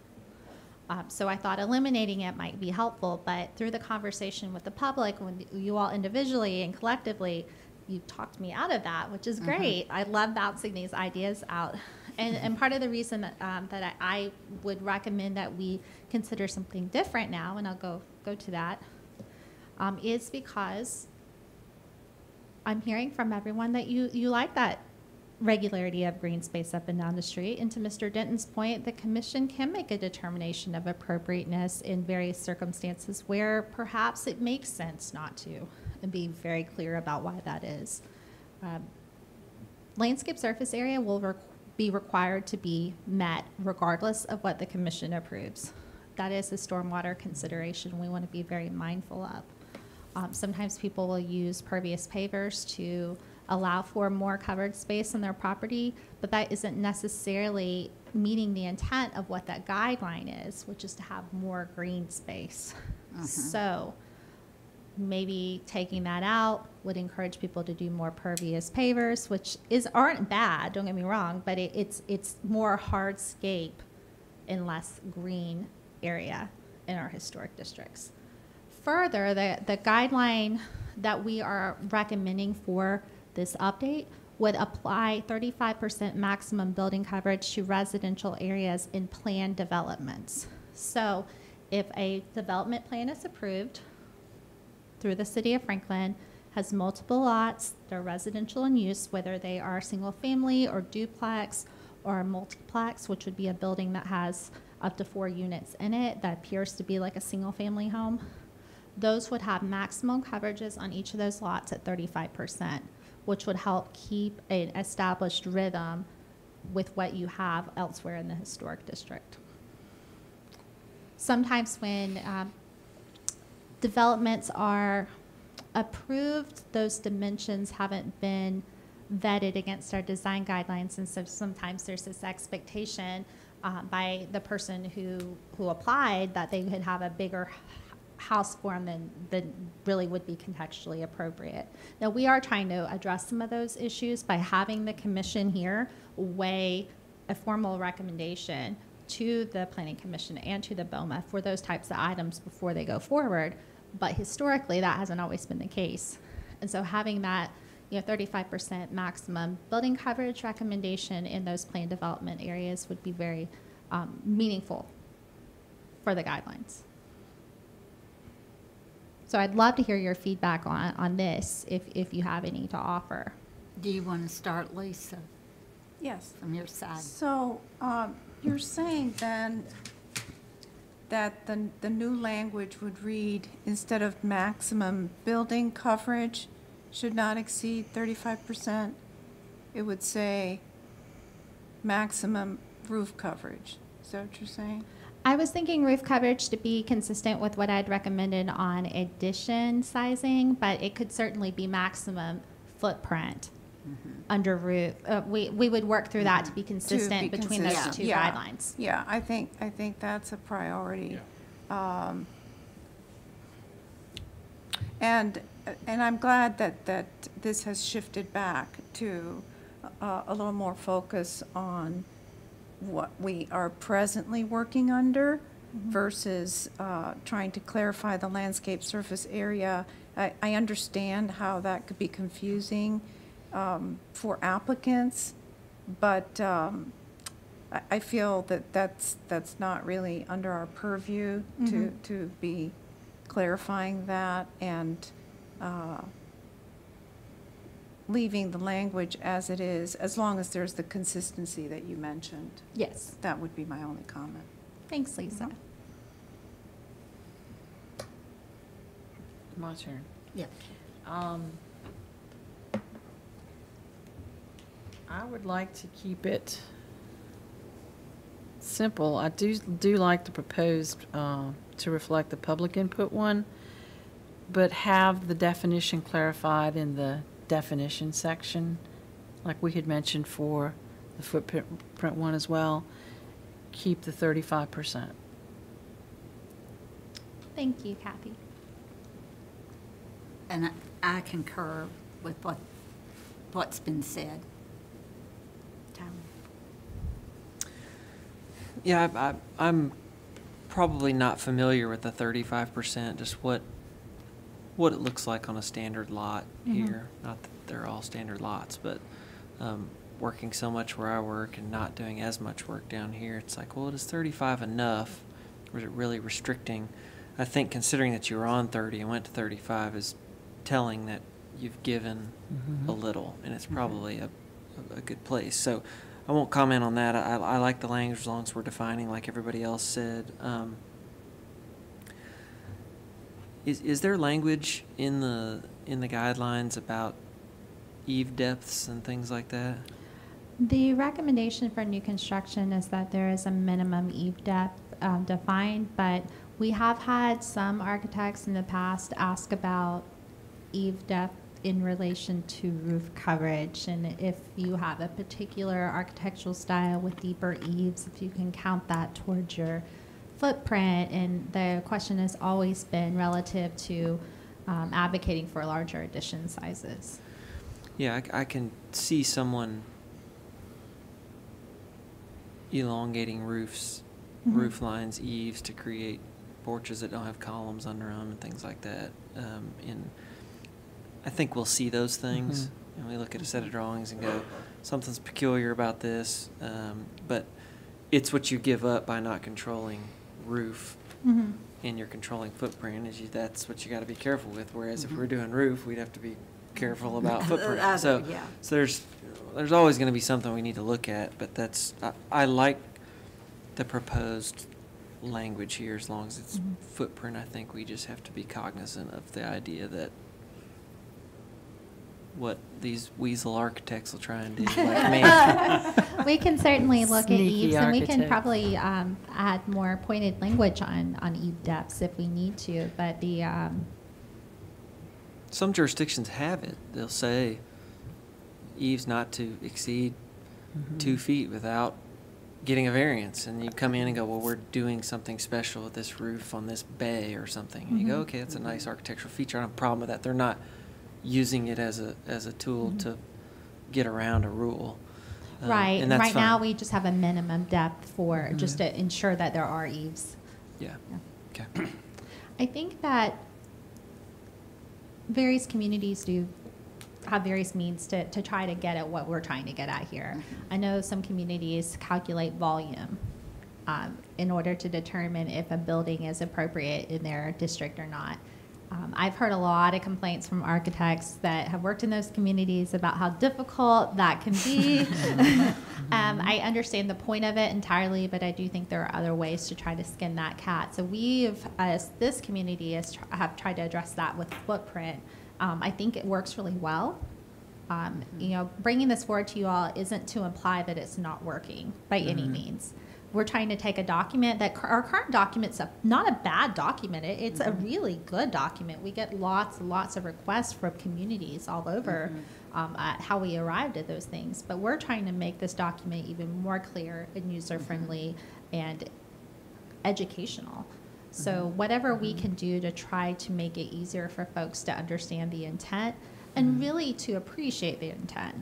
Speaker 3: Um, so I thought eliminating it might be helpful, but through the conversation with the public, when you all individually and collectively, you talked me out of that, which is great. I love bouncing these ideas out. And, and part of the reason that, um, that I, I would recommend that we consider something different now, and I'll go, go to that, um, is because I'm hearing from everyone that you, you like that regularity of green space up and down the street. And to Mr. Denton's point, the commission can make a determination of appropriateness in various circumstances where perhaps it makes sense not to, and be very clear about why that is. Um, landscape surface area will be required to be met regardless of what the commission approves. That is a stormwater consideration we want to be very mindful of. Um, sometimes people will use pervious pavers to allow for more covered space on their property, but that isn't necessarily meeting the intent of what that guideline is, which is to have more green space. Uh-huh. So maybe taking that out would encourage people to do more pervious pavers, which is aren't bad. Don't get me wrong, but it, it's it's more hardscape and less green area in our historic districts. Further, the the guideline that we are recommending for this update would apply 35% maximum building coverage to residential areas in planned developments. So, if a development plan is approved through the city of Franklin, has multiple lots, they're residential in use, whether they are single family or duplex or a multiplex, which would be a building that has up to four units in it that appears to be like a single family home. Those would have maximum coverages on each of those lots at 35%, which would help keep an established rhythm with what you have elsewhere in the historic district. Sometimes when um, developments are approved, those dimensions haven't been vetted against our design guidelines, and so sometimes there's this expectation uh, by the person who, who applied that they could have a bigger house form than, than really would be contextually appropriate. Now, we are trying to address some of those issues by having the commission here weigh a formal recommendation to the planning commission and to the BOMA for those types of items before they go forward. But historically, that hasn't always been the case. And so having that, you know, 35% maximum building coverage recommendation in those planned development areas would be very um, meaningful for the guidelines. So I'd love to hear your feedback on, on this if, if you have any to offer.
Speaker 1: Do you want to start, Lisa,
Speaker 6: Yes.
Speaker 1: from your side?
Speaker 6: So, um, you're saying then that the, the new language would read, instead of maximum building coverage should not exceed thirty-five percent, it would say maximum roof coverage. Is that what you're saying?
Speaker 3: I was thinking roof coverage to be consistent with what I'd recommended on addition sizing, but it could certainly be maximum footprint under roof. Uh, we, we would work through that to be consistent
Speaker 6: be
Speaker 3: between those
Speaker 6: consistent.
Speaker 3: two
Speaker 6: Yeah.
Speaker 3: guidelines.
Speaker 6: Yeah, I think, I think that's a priority. Um, And, and I'm glad that, that this has shifted back to uh, a little more focus on what we are presently working under versus uh, trying to clarify the landscape surface area. I, I understand how that could be confusing um, for applicants, but um, I, I feel that that's, that's not really under our purview to, to be clarifying that and uh, leaving the language as it is, as long as there's the consistency that you mentioned.
Speaker 3: Yes.
Speaker 6: That would be my only comment.
Speaker 3: Thanks, Lisa.
Speaker 5: My turn.
Speaker 1: Yep.
Speaker 5: Um, I would like to keep it simple. I do, do like the proposed, uh, to reflect the public input one, but have the definition clarified in the definition section, like we had mentioned for the footprint print one as well. Keep the thirty-five percent.
Speaker 3: Thank you, Kathy.
Speaker 1: And I- I concur with what, what's been said. Tyler?
Speaker 2: Yeah, I, I, I'm probably not familiar with the thirty-five percent, just what, what it looks like on a standard lot
Speaker 3: Mhm.
Speaker 2: here. Not that they're all standard lots, but, um, working so much where I work and not doing as much work down here, it's like, well, is thirty-five enough? Or is it really restricting? I think considering that you were on thirty and went to thirty-five is telling that you've given a little, and it's probably a, a, a good place. So I won't comment on that. I, I like the language as long as we're defining, like everybody else said. Um, is is there language in the in the guidelines about eave depths and things like that?
Speaker 3: The recommendation for new construction is that there is a minimum eave depth um, defined, but we have had some architects in the past ask about eave depth in relation to roof coverage, and if you have a particular architectural style with deeper eaves, if you can count that towards your footprint, and the question has always been relative to um, advocating for larger addition sizes.
Speaker 2: Yeah, I, I can see someone elongating roofs,
Speaker 3: Mhm.
Speaker 2: roof lines, eaves to create porches that don't have columns under them and things like that. Um, and I think we'll see those things, and we look at a set of drawings and go, something's peculiar about this. Um, but it's what you give up by not controlling roof
Speaker 3: Mm-hmm.
Speaker 2: and you're controlling footprint. Is you, that's what you got to be careful with. Whereas if
Speaker 1: Mhm.
Speaker 2: we're doing roof, we'd have to be careful about footprint.
Speaker 1: Other,
Speaker 2: so,
Speaker 1: yeah.
Speaker 2: so there's there's always going to be something we need to look at. But that's I, I like the proposed language here as long as it's
Speaker 3: Mhm.
Speaker 2: footprint. I think we just have to be cognizant of the idea that what these weasel architects will try and do, like me.
Speaker 3: We can certainly look at
Speaker 5: Sneaky
Speaker 3: eaves, and we can
Speaker 5: architect.
Speaker 3: probably um, add more pointed language on, on eave depths if we need to, but the, um,
Speaker 2: Some jurisdictions have it. They'll say eaves not to exceed two feet without getting a variance. And you come in and go, well, we're doing something special with this roof on this bay or something. And you go,
Speaker 3: Mhm.
Speaker 2: okay, that's a nice architectural feature. I don't have a problem with that. They're not using it as a, as a tool
Speaker 3: Mhm.
Speaker 2: to get around a rule. Um,
Speaker 3: right,
Speaker 2: and
Speaker 3: right now, we just have a minimum depth for, just
Speaker 2: Mhm.
Speaker 3: to ensure that there are eaves.
Speaker 2: Yeah.
Speaker 3: Yeah.
Speaker 2: Okay.
Speaker 3: I think that various communities do have various means to, to try to get at what we're trying to get at here. I know some communities calculate volume um, in order to determine if a building is appropriate in their district or not. Um, I've heard a lot of complaints from architects that have worked in those communities about how difficult that can be. um, I understand the point of it entirely, but I do think there are other ways to try to skin that cat. So we've, as this community, has tr- have tried to address that with footprint. Um, I think it works really well. Um, you know, bringing this forward to you all isn't to imply that it's not working by any means. We're trying to take a document that our current document's a, not a bad document. It, it's a mm-hmm. really good document. We get lots and lots of requests from communities all over mm-hmm. um, at how we arrived at those things. But we're trying to make this document even more clear and user friendly mm-hmm. and educational. So whatever we can do to try to make it easier for folks to understand the intent and really to appreciate the intent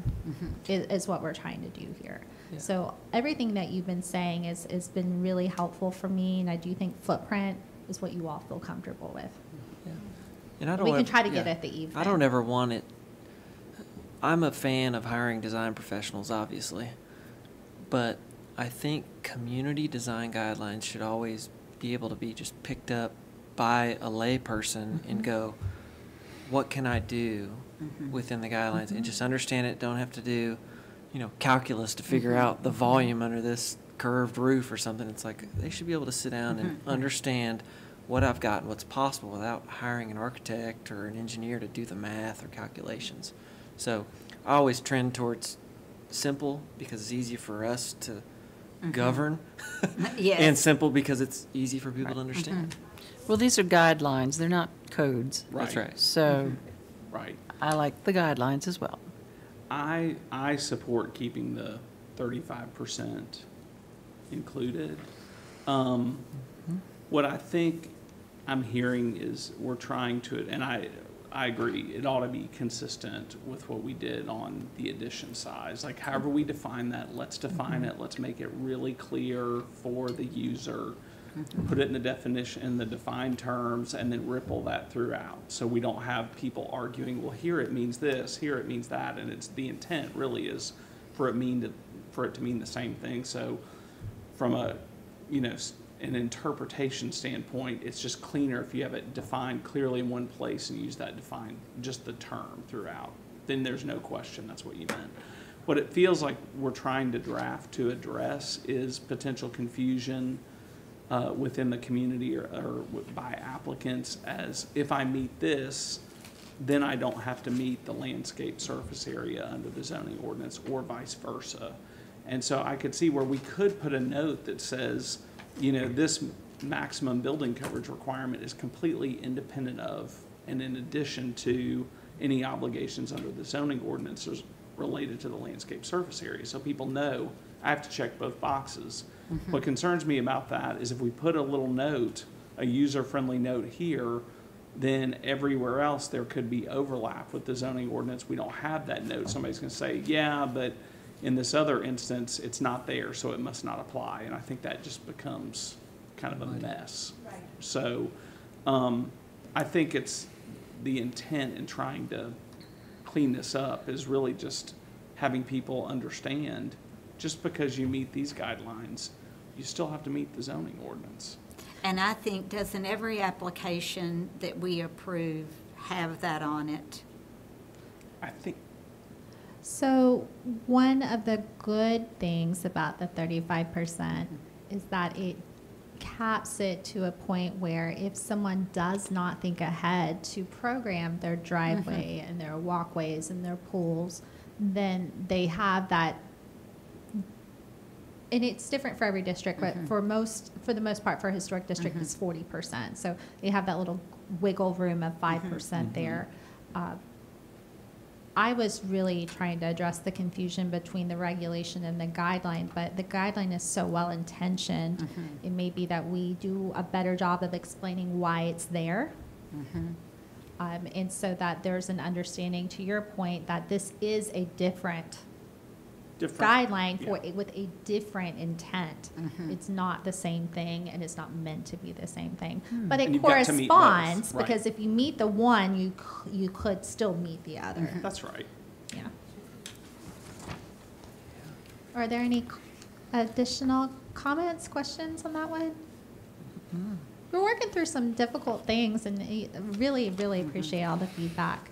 Speaker 3: is, is what we're trying to do here.
Speaker 2: Yeah.
Speaker 3: So everything that you've been saying is has been really helpful for me, and I do think footprint is what you all feel comfortable with.
Speaker 2: Yeah. And I don't
Speaker 3: We can
Speaker 2: ever-
Speaker 3: try to get
Speaker 2: yeah.
Speaker 3: at the eave
Speaker 2: I don't ever want it. I'm a fan of hiring design professionals, obviously, but I think community design guidelines should always be able to be just picked up by a layperson
Speaker 3: Mm-hmm.
Speaker 2: and go, what can I do within the guidelines,
Speaker 3: Mm-hmm.
Speaker 2: and just understand it. Don't have to do, you know, calculus to figure
Speaker 3: Mm-hmm.
Speaker 2: out the volume under this curved roof or something. It's like they should be able to sit down and mm-hmm. understand what I've got and what's possible without hiring an architect or an engineer to do the math or calculations. So I always trend towards simple because it's easy for us to mm-hmm. govern.
Speaker 1: Yes.
Speaker 2: And simple because it's easy for people to understand. Mm-hmm.
Speaker 5: Well, these are guidelines, they're not codes.
Speaker 2: That's right.
Speaker 5: So
Speaker 4: Right.
Speaker 5: I like the guidelines as well.
Speaker 4: I, I support keeping the thirty-five percent included. Um, what I think I'm hearing is we're trying to, and I, I agree, it ought to be consistent with what we did on the addition size. Like however we define that, let's define it, let's make it really clear for the user. Put it in the definition, in the defined terms, and then ripple that throughout. So we don't have people arguing, well, here it means this, here it means that, and it's, the intent really is for it mean to, for it to mean the same thing. So from a, you know, an interpretation standpoint, it's just cleaner if you have it defined clearly in one place and use that defined, just the term throughout. Then there's no question that's what you meant. What it feels like we're trying to draft to address is potential confusion uh, within the community or, or by applicants as if I meet this, then I don't have to meet the landscape surface area under the zoning ordinance or vice versa. And so I could see where we could put a note that says, you know, this maximum building coverage requirement is completely independent of and in addition to any obligations under the zoning ordinances related to the landscape surface area. So people know I have to check both boxes. What concerns me about that is if we put a little note, a user-friendly note here, then everywhere else there could be overlap with the zoning ordinance. We don't have that note. Somebody's gonna say, yeah, but in this other instance, it's not there, so it must not apply. And I think that just becomes kind of a mess. So, um, I think it's the intent in trying to clean this up is really just having people understand, just because you meet these guidelines, you still have to meet the zoning ordinance.
Speaker 1: And I think, doesn't every application that we approve have that on it?
Speaker 4: I think,
Speaker 3: So one of the good things about the thirty-five percent is that it caps it to a point where if someone does not think ahead to program their mm-hmm. driveway and their walkways and their pools, then they have that. And it's different for every district, but mm-hmm. for most, for the most part, for a historic district, it's mm-hmm. forty percent. So they have that little wiggle room of five percent mm-hmm. there. Uh, I was really trying to address the confusion between the regulation and the guideline, but the guideline is so well intentioned. It may be that we do a better job of explaining why it's there. Um, and so that there's an understanding, to your point, that this is a different
Speaker 4: different.
Speaker 3: guideline for,
Speaker 4: yeah.
Speaker 3: with a different intent. Mm-hmm. It's not the same thing, and it's not meant to be the same thing. Hmm.
Speaker 4: But
Speaker 3: it
Speaker 4: you've got to meet both,
Speaker 3: corresponds,
Speaker 4: right.
Speaker 3: because if you meet the one, you, you could still meet the other. Mm-hmm.
Speaker 4: That's right.
Speaker 3: Yeah. Are there any additional comments, questions on that one? Mm-hmm. We're working through some difficult things and eh, really, really appreciate all the feedback.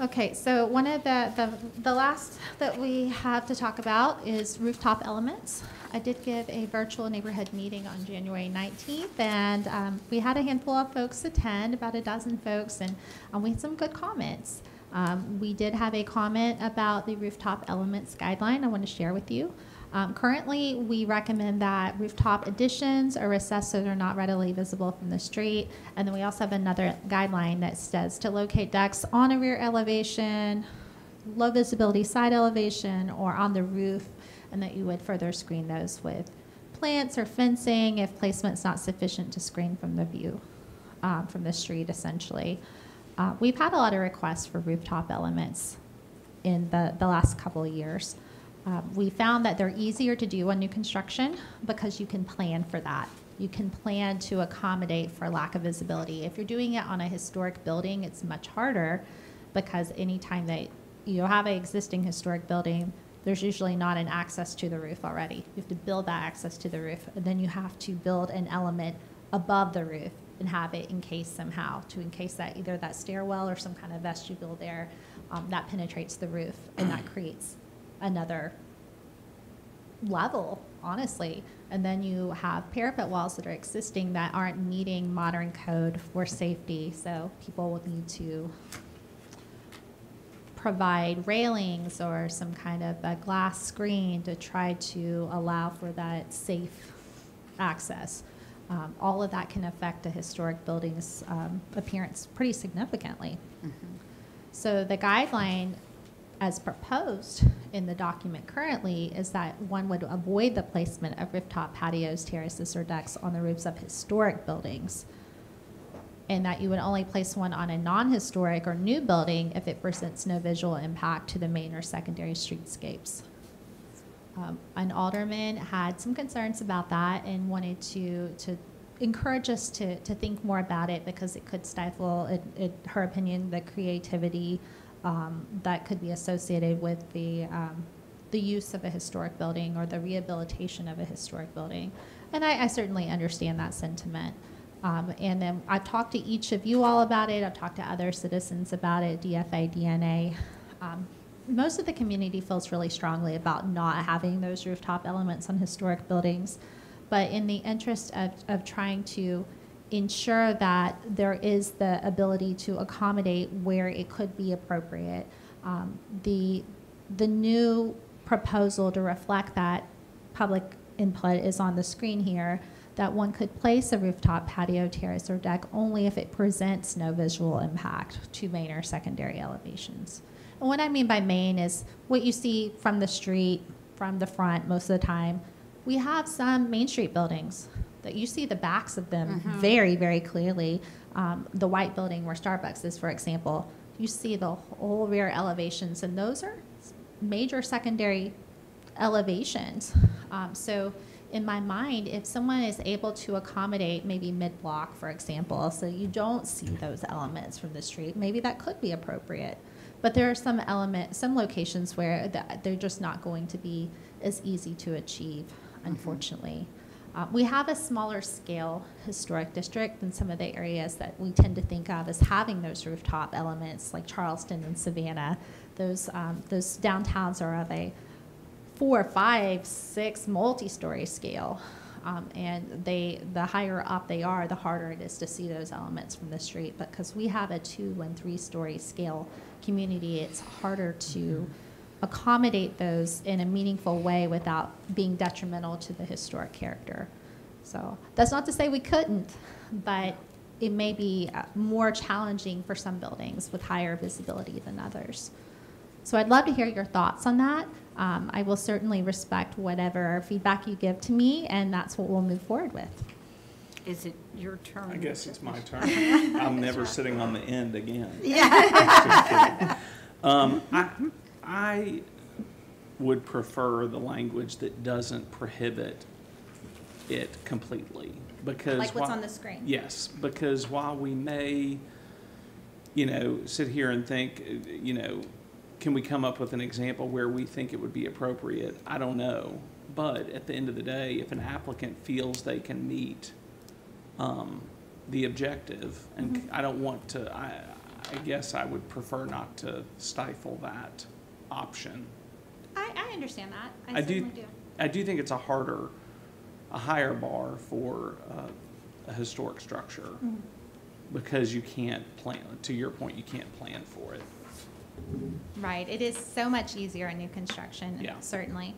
Speaker 3: Okay, so one of the, the, the last that we have to talk about is rooftop elements. I did give a virtual neighborhood meeting on January 19th, and um, we had a handful of folks attend, about a dozen folks, and um, we had some good comments. Um, we did have a comment about the rooftop elements guideline I want to share with you. Um, currently, we recommend that rooftop additions are recessed so they're not readily visible from the street. And then we also have another guideline that says to locate decks on a rear elevation, low visibility side elevation, or on the roof, and that you would further screen those with plants or fencing if placement's not sufficient to screen from the view, um, from the street essentially. Uh, we've had a lot of requests for rooftop elements in the, the last couple of years. Uh, we found that they're easier to do on new construction because you can plan for that. You can plan to accommodate for lack of visibility. If you're doing it on a historic building, it's much harder because anytime that you have an existing historic building, there's usually not an access to the roof already. You have to build that access to the roof, and then you have to build an element above the roof and have it encased somehow to encase that either that stairwell or some kind of vestibule there um, that penetrates the roof, and that creates another level honestly. And then you have parapet walls that are existing that aren't meeting modern code for safety. So people will need to provide railings or some kind of a glass screen to try to allow for that safe access. Um, all of that can affect a historic building's um, appearance pretty significantly. So the guideline as proposed in the document currently is that one would avoid the placement of rooftop patios, terraces, or decks on the roofs of historic buildings. And that you would only place one on a non-historic or new building if it presents no visual impact to the main or secondary streetscapes. Um, an alderman had some concerns about that and wanted to, to encourage us to, to think more about it because it could stifle, in her opinion, the creativity um, that could be associated with the, um, the use of a historic building or the rehabilitation of a historic building. And I, I certainly understand that sentiment. Um, and then I've talked to each of you all about it. I've talked to other citizens about it, DFA, DNA. Um, most of the community feels really strongly about not having those rooftop elements on historic buildings. But in the interest of, of trying to ensure that there is the ability to accommodate where it could be appropriate, um, the, the new proposal to reflect that public input is on the screen here that one could place a rooftop patio, terrace, or deck only if it presents no visual impact to main or secondary elevations. And what I mean by main is what you see from the street, from the front most of the time. We have some Main Street buildings that you see the backs of them very, very clearly. Um, the white building where Starbucks is, for example, you see the whole rear elevations, and those are major secondary elevations. Um, so, in my mind, if someone is able to accommodate maybe mid block, for example, so you don't see those elements from the street, maybe that could be appropriate. But there are some element, some locations where th- they're just not going to be as easy to achieve, unfortunately. Uh, we have a smaller scale historic district than some of the areas that we tend to think of as having those rooftop elements, like Charleston and Savannah. Those um, those downtowns are of a four, five, six multi-story scale. Um, and they, the higher up they are, the harder it is to see those elements from the street. But because we have a two and three-story scale community, it's harder to accommodate those in a meaningful way without being detrimental to the historic character. So that's not to say we couldn't, but it may be uh, more challenging for some buildings with higher visibility than others. So I'd love to hear your thoughts on that. Um, I will certainly respect whatever feedback you give to me, and that's what we'll move forward with.
Speaker 1: Is it your turn?
Speaker 4: I guess it's my turn. I'm never sitting on the end again.
Speaker 1: Yeah.
Speaker 4: Um, I, I would prefer the language that doesn't prohibit it completely, because.
Speaker 3: Like what's
Speaker 4: while-
Speaker 3: on the screen.
Speaker 4: Yes, because while we may, you know, sit here and think, you know, can we come up with an example where we think it would be appropriate? I don't know. But at the end of the day, if an applicant feels they can meet um, the objective, and
Speaker 3: Mm-hmm.
Speaker 4: I don't want to, I, I guess I would prefer not to stifle that option.
Speaker 3: I, I understand that.
Speaker 4: I do, I do think it's a harder, a higher bar for uh, a historic structure
Speaker 3: Mm-hmm.
Speaker 4: because you can't plan, to your point, you can't plan for it.
Speaker 3: Right. It is so much easier in new construction,
Speaker 4: Yeah.
Speaker 3: certainly.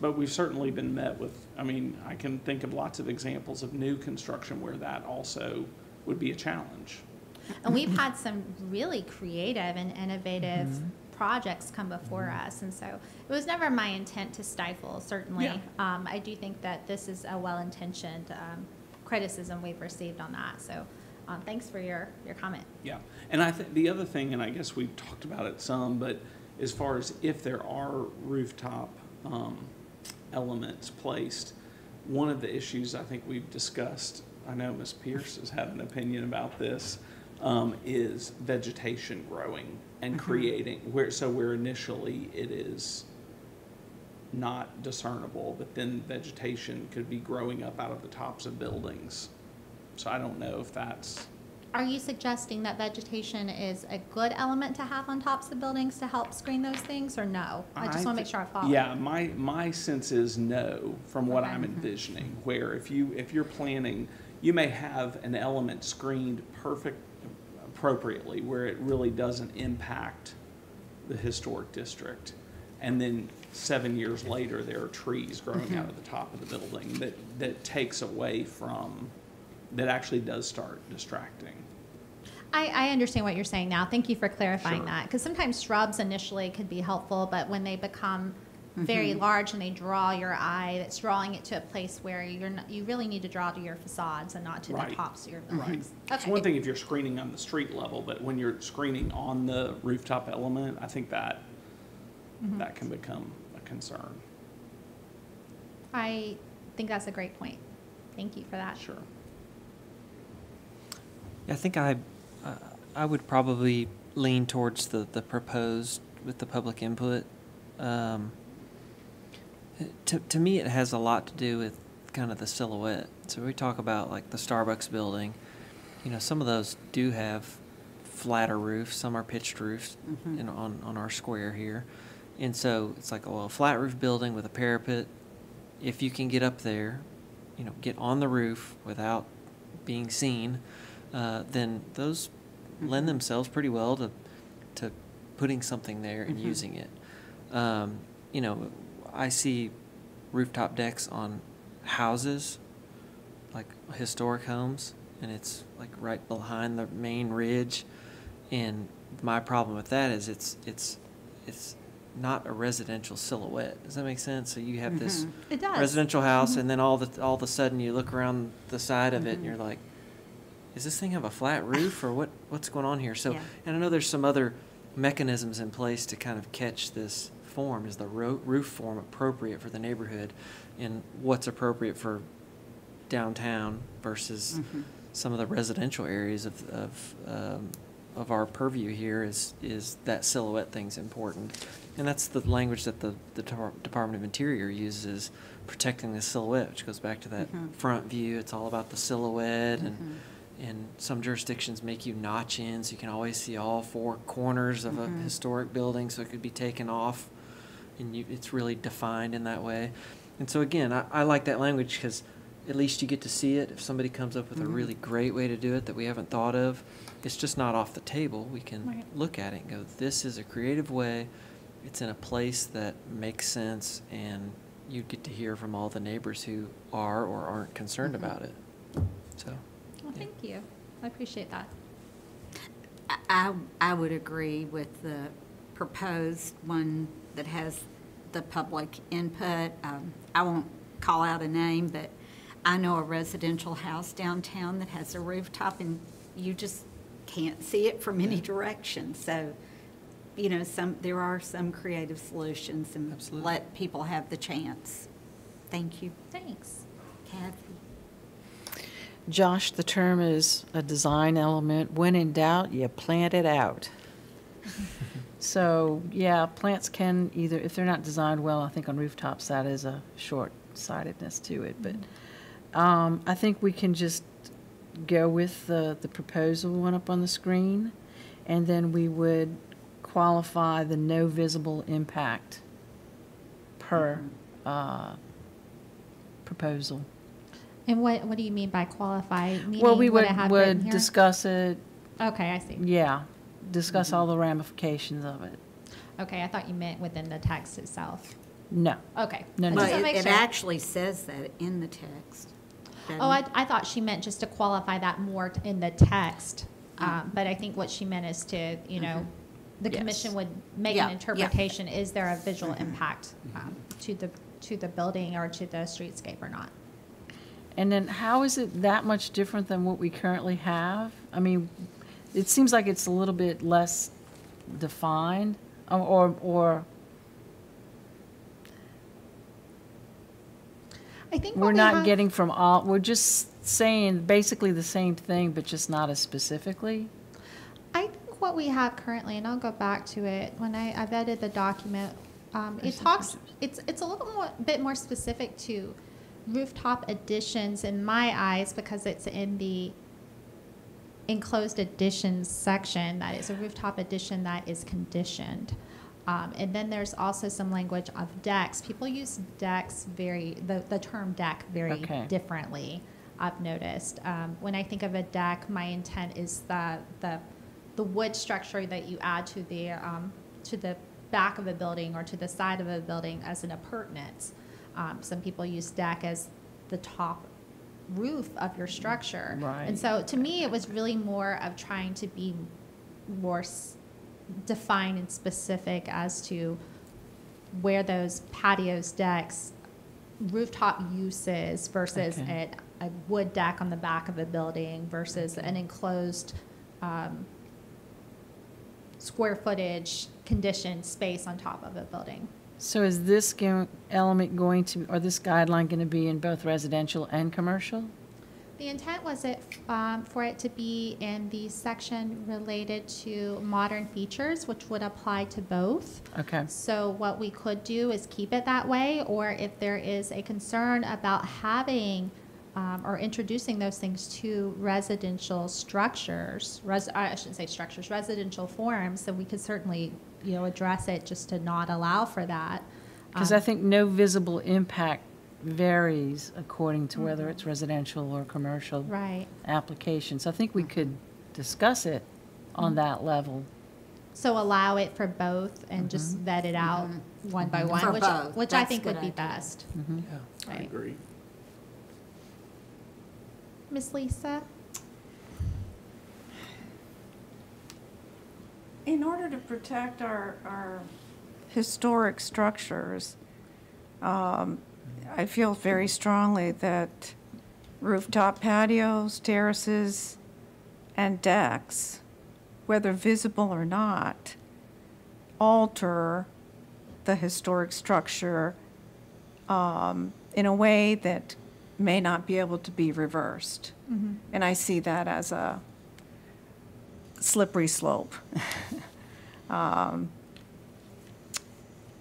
Speaker 4: But we've certainly been met with, I mean, I can think of lots of examples of new construction where that also would be a challenge.
Speaker 3: And we've had some really creative and innovative projects come before us. And so it was never my intent to stifle, certainly.
Speaker 4: Yeah.
Speaker 3: Um, I do think that this is a well-intentioned um, criticism we've received on that. So um, thanks for your, your comment.
Speaker 4: Yeah, and I think the other thing, and I guess we've talked about it some, but as far as if there are rooftop um, elements placed, one of the issues I think we've discussed, I know Ms. Pierce has had an opinion about this, um, is vegetation growing and creating, where, so where initially it is not discernible, but then vegetation could be growing up out of the tops of buildings. So I don't know if that's
Speaker 3: Are you suggesting that vegetation is a good element to have on tops of buildings to help screen those things, or no? I just want to make sure I follow.
Speaker 4: Yeah, my, my sense is no, from what
Speaker 3: Okay.
Speaker 4: I'm envisioning, where if you, if you're planning, you may have an element screened perfect, appropriately, where it really doesn't impact the historic district. And then seven years later, there are trees growing mm-hmm. out of the top of the building that, that takes away from, that actually does start distracting.
Speaker 3: I, I understand what you're saying now. Thank you for clarifying
Speaker 4: Sure.
Speaker 3: that. Because sometimes shrubs initially could be helpful, but when they become very large and they draw your eye, that's drawing it to a place where you're not, you really need to draw to your facades and not to
Speaker 4: Right.
Speaker 3: the tops of your
Speaker 4: Right.
Speaker 3: buildings.
Speaker 4: It's one thing if you're screening on the street level, but when you're screening on the rooftop element, I think that,
Speaker 3: Mm-hmm.
Speaker 4: that can become a concern.
Speaker 3: I think that's a great point. Thank you for that.
Speaker 4: Sure.
Speaker 2: I think I, uh, I would probably lean towards the, the proposed with the public input. Um, to, to me, it has a lot to do with kind of the silhouette. So we talk about like the Starbucks building. You know, some of those do have flatter roofs. Some are pitched roofs in, on, on our square here. And so it's like, well, a flat roof building with a parapet. If you can get up there, you know, get on the roof without being seen, uh, then those lend themselves pretty well to, to putting something there and using it. Um, you know, I see rooftop decks on houses, like historic homes, and it's like right behind the main ridge. And my problem with that is it's it's it's not a residential silhouette. Does that make sense? So you have this mm-hmm.
Speaker 3: It does.
Speaker 2: residential house, mm-hmm. and then all the all of a sudden you look around the side of it, and mm-hmm. you're like, "Is this thing have a flat roof, or what? What's going on here?" So,
Speaker 1: Yeah.
Speaker 2: and I know there's some other mechanisms in place to kind of catch this form. Is the ro- roof form appropriate for the neighborhood, and what's appropriate for downtown versus mm-hmm. some of the residential areas of of um, of our purview here is is that silhouette thing's important, and that's the language that the the Depar- Department of Interior uses, protecting the silhouette, which goes back to that mm-hmm. front view. It's all about the silhouette, and mm-hmm. and some jurisdictions make you notch in, so you can always see all four corners of a historic building, so it could be taken off, and you, it's really defined in that way. And so again, I, I like that language because at least you get to see it. If somebody comes up with a really mm-hmm. great way to do it that we haven't thought of, it's just not off the table. We can
Speaker 3: Right.
Speaker 2: look at it and go, this is a creative way. It's in a place that makes sense, and you get to hear from all the neighbors who are or aren't concerned mm-hmm. about it. So,
Speaker 3: Well,
Speaker 2: yeah.
Speaker 3: thank you. I appreciate that.
Speaker 1: I, I would agree with the proposed one that has the public input. Um, I won't call out a name, but I know a residential house downtown that has a rooftop and you just can't see it from any direction. So, you know, some, there are some creative solutions and
Speaker 2: Absolutely.
Speaker 1: let people have the chance. Thank you,
Speaker 3: Thanks.
Speaker 1: Kathy.
Speaker 5: Josh, the term is a design element. When in doubt, you plant it out. So, yeah, plants can either, if they're not designed well, I think on rooftops, that is a short-sightedness to it. But um, I think we can just go with the, the proposal one up on the screen, and then we would qualify the no visible impact per uh, proposal.
Speaker 3: And what, what do you mean by qualify?
Speaker 5: Well, we would,
Speaker 3: I have written
Speaker 5: would discuss it,
Speaker 3: Okay, I see.
Speaker 5: yeah, discuss mm-hmm. all the ramifications of it.
Speaker 3: Okay, I thought you meant within the text itself.
Speaker 5: No.
Speaker 3: Okay.
Speaker 5: No,
Speaker 3: I
Speaker 5: no.
Speaker 1: Well,
Speaker 3: just wanna
Speaker 1: it
Speaker 3: make
Speaker 1: it
Speaker 3: sure.
Speaker 1: actually says that in the text.
Speaker 3: Oh, I. I thought she meant just to qualify that more t- in the text.
Speaker 1: Oh.
Speaker 3: Um, but I think what she meant is to, you know, mm-hmm. the
Speaker 5: Yes.
Speaker 3: commission would make
Speaker 1: Yeah,
Speaker 3: an
Speaker 1: yeah.
Speaker 3: interpretation, is there a visual impact, um, to the, to the building or to the streetscape or not?
Speaker 5: And then how is it that much different than what we currently have? I mean, it seems like it's a little bit less defined, or- or, or
Speaker 3: I think
Speaker 5: we're
Speaker 3: we
Speaker 5: not
Speaker 3: have-
Speaker 5: getting from all, we're just saying basically the same thing, but just not as specifically?
Speaker 3: I think what we have currently, and I'll go back to it, when I, I vetted the document, um, it talks, it's, it's a little more, bit more specific to rooftop additions in my eyes because it's in the enclosed additions section that is a rooftop addition that is conditioned. Um, and then there's also some language of decks. People use decks very, the, the term deck very
Speaker 5: Okay.
Speaker 3: differently, I've noticed. Um, when I think of a deck, my intent is the, the, the wood structure that you add to the, um, to the back of a building or to the side of a building as an appurtenance. Um, some people use deck as the top roof of your structure.
Speaker 5: Right.
Speaker 3: And so to me, it was really more of trying to be more s- defined and specific as to where those patios, decks, rooftop uses versus
Speaker 5: Okay.
Speaker 3: a, a wood deck on the back of a building versus an enclosed um, square footage conditioned space on top of a building.
Speaker 5: So is this go- element going to, or this guideline going to be in both residential and commercial?
Speaker 3: The intent was it, um, for it to be in the section related to modern features, which would apply to both.
Speaker 5: Okay,
Speaker 3: So what we could do is keep it that way, or if there is a concern about having um, or introducing those things to residential structures, res- I shouldn't say structures, residential forms, then we could certainly, you know, address it just to not allow for that.
Speaker 5: because
Speaker 3: Um,
Speaker 5: I think no visible impact varies according to whether mm-hmm. it's residential or commercial
Speaker 3: Right.
Speaker 5: application. So I think we mm-hmm. could discuss it on mm-hmm. that level.
Speaker 3: So allow it for both and just vet it out one by one,
Speaker 1: For
Speaker 3: which,
Speaker 1: both.
Speaker 3: which I think would
Speaker 1: what
Speaker 3: be
Speaker 1: do.
Speaker 3: best.
Speaker 2: Yeah.
Speaker 4: I agree.
Speaker 3: Miss Lisa?
Speaker 6: In order to protect our, our historic structures, um, I feel very strongly that rooftop patios, terraces, and decks, whether visible or not, alter the historic structure um, in a way that may not be able to be reversed. And I see that as a slippery slope. Um,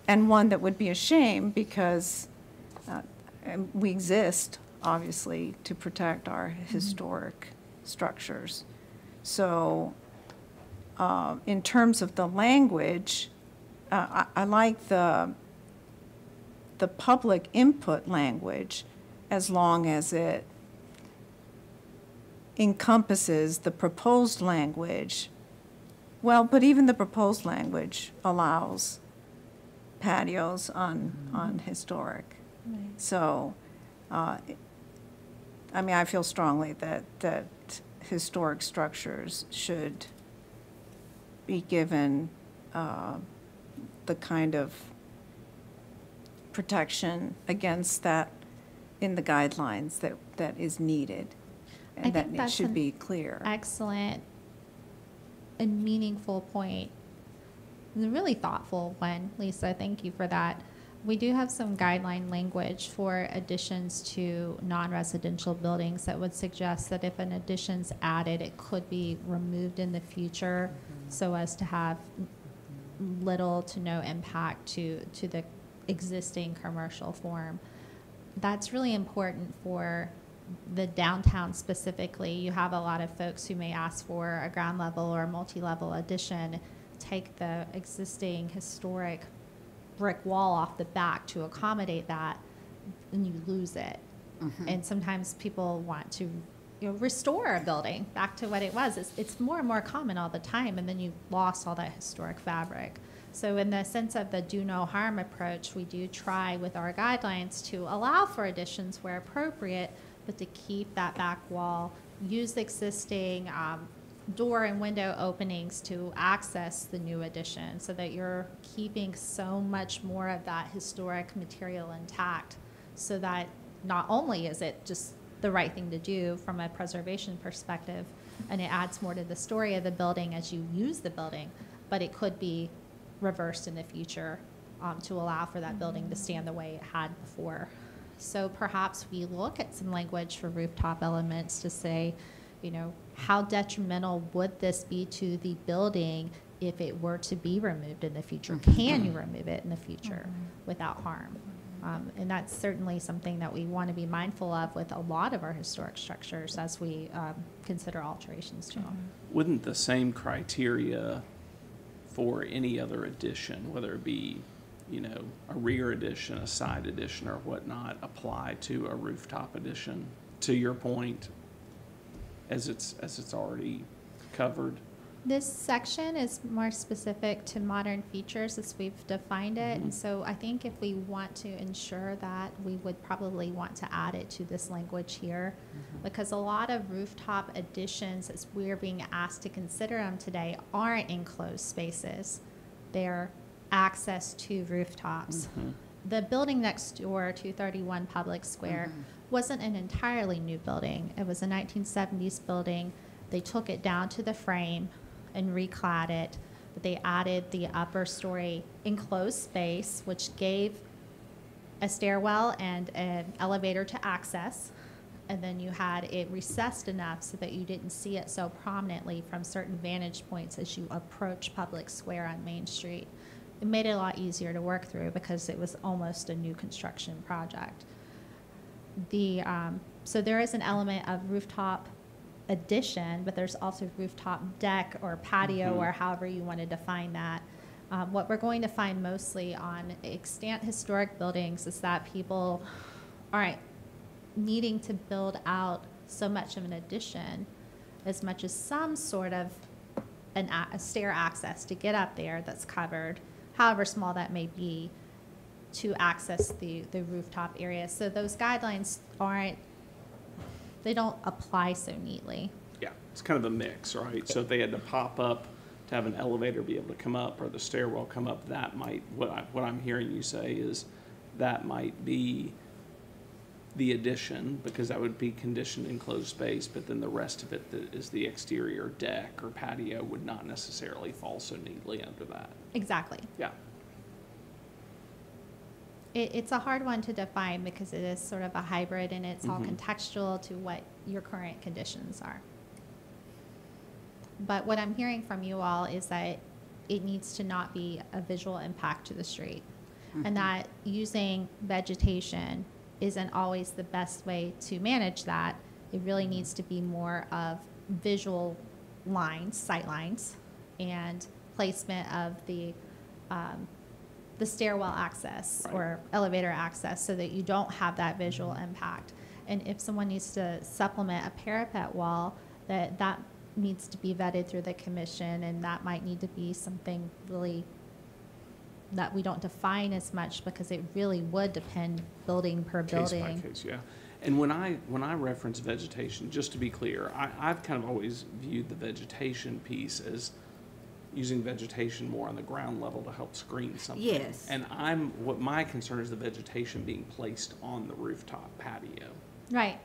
Speaker 6: And one that would be a shame because uh, we exist, obviously, to protect our historic structures. So uh, in terms of the language, uh, I I like the, the public input language as long as it encompasses the proposed language. Well, but even the proposed language allows patios on, on historic. So, uh, I mean, I feel strongly that, that historic structures should be given uh, the kind of protection against that in the guidelines that, that is needed.
Speaker 3: I
Speaker 6: And that
Speaker 3: think
Speaker 6: it
Speaker 3: that's
Speaker 6: should
Speaker 3: an
Speaker 6: be clear.
Speaker 3: Excellent and meaningful point. And a really thoughtful one, Lisa. Thank you for that. We do have some guideline language for additions to non-residential buildings that would suggest that if an addition's added, it could be removed in the future mm-hmm. so as to have little to no impact to, to the existing commercial form. That's really important for the downtown specifically. You have a lot of folks who may ask for a ground level or a multi-level addition, take the existing historic brick wall off the back to accommodate that, and you lose it. Mm-hmm. And sometimes people want to, you know, restore a building back to what it was. It's, it's more and more common all the time, and then you've lost all that historic fabric. So in the sense of the do no harm approach, we do try with our guidelines to allow for additions where appropriate, but to keep that back wall, use the existing um, door and window openings to access the new addition so that you're keeping so much more of that historic material intact so that not only is it just the right thing to do from a preservation perspective and it adds more to the story of the building as you use the building, but it could be reversed in the future um, to allow for that building to stand the way it had before. So perhaps we look at some language for rooftop elements to say, you know, how detrimental would this be to the building if it were to be removed in the future? Can you remove it in the future without harm? Um, and that's certainly something that we want to be mindful of with a lot of our historic structures as we um, consider alterations to them.
Speaker 4: Wouldn't the same criteria for any other addition, whether it be, you know, a rear addition, a side addition, or whatnot, apply to a rooftop addition? To your point, as it's, as it's already covered?
Speaker 3: This section is more specific to modern features as we've defined it. And
Speaker 4: Mhm.
Speaker 3: so I think if we want to ensure that, we would probably want to add it to this language here. Because a lot of rooftop additions, as we're being asked to consider them today, aren't enclosed spaces. They're access to rooftops.
Speaker 4: Mhm.
Speaker 3: The building next door, 231 Public Square, wasn't an entirely new building. It was a 1970s building. They took it down to the frame and reclad it, but they added the upper story enclosed space, which gave a stairwell and an elevator to access. And then you had it recessed enough so that you didn't see it so prominently from certain vantage points as you approach Public Square on Main Street. It made it a lot easier to work through because it was almost a new construction project. The, um, so there is an element of rooftop addition, but there's also rooftop deck or patio
Speaker 4: Mhm.
Speaker 3: or however you want to define that. Um, what we're going to find mostly on extant historic buildings is that people aren't needing to build out so much of an addition as much as some sort of an, a a stair access to get up there that's covered, however small that may be, to access the, the rooftop area. So those guidelines aren't, they don't apply so neatly.
Speaker 4: Yeah, it's kind of a mix, right? So if they had to pop up to have an elevator be able to come up or the stairwell come up, that might, what I, what I'm hearing you say is that might be the addition, because that would be conditioned enclosed space, but then the rest of it that is the exterior deck or patio would not necessarily fall so neatly under that.
Speaker 3: Exactly.
Speaker 4: Yeah,
Speaker 3: It, it's a hard one to define because it is sort of a hybrid and it's all
Speaker 4: Mhm.
Speaker 3: contextual to what your current conditions are. But what I'm hearing from you all is that it needs to not be a visual impact to the street. And that using vegetation isn't always the best way to manage that. It really needs to be more of visual lines, sight lines, and placement of the, um, the stairwell access
Speaker 4: Right.
Speaker 3: or elevator access so that you don't have that visual impact. And if someone needs to supplement a parapet wall, that, that needs to be vetted through the commission and that might need to be something really that we don't define as much because it really would depend building per
Speaker 4: case
Speaker 3: building.
Speaker 4: by case, yeah. And when I, when I reference vegetation, just to be clear, I, I've kind of always viewed the vegetation piece as using vegetation more on the ground level to help screen something.
Speaker 1: Yes.
Speaker 4: And I'm, what my concern is the vegetation being placed on the rooftop patio,
Speaker 3: Right,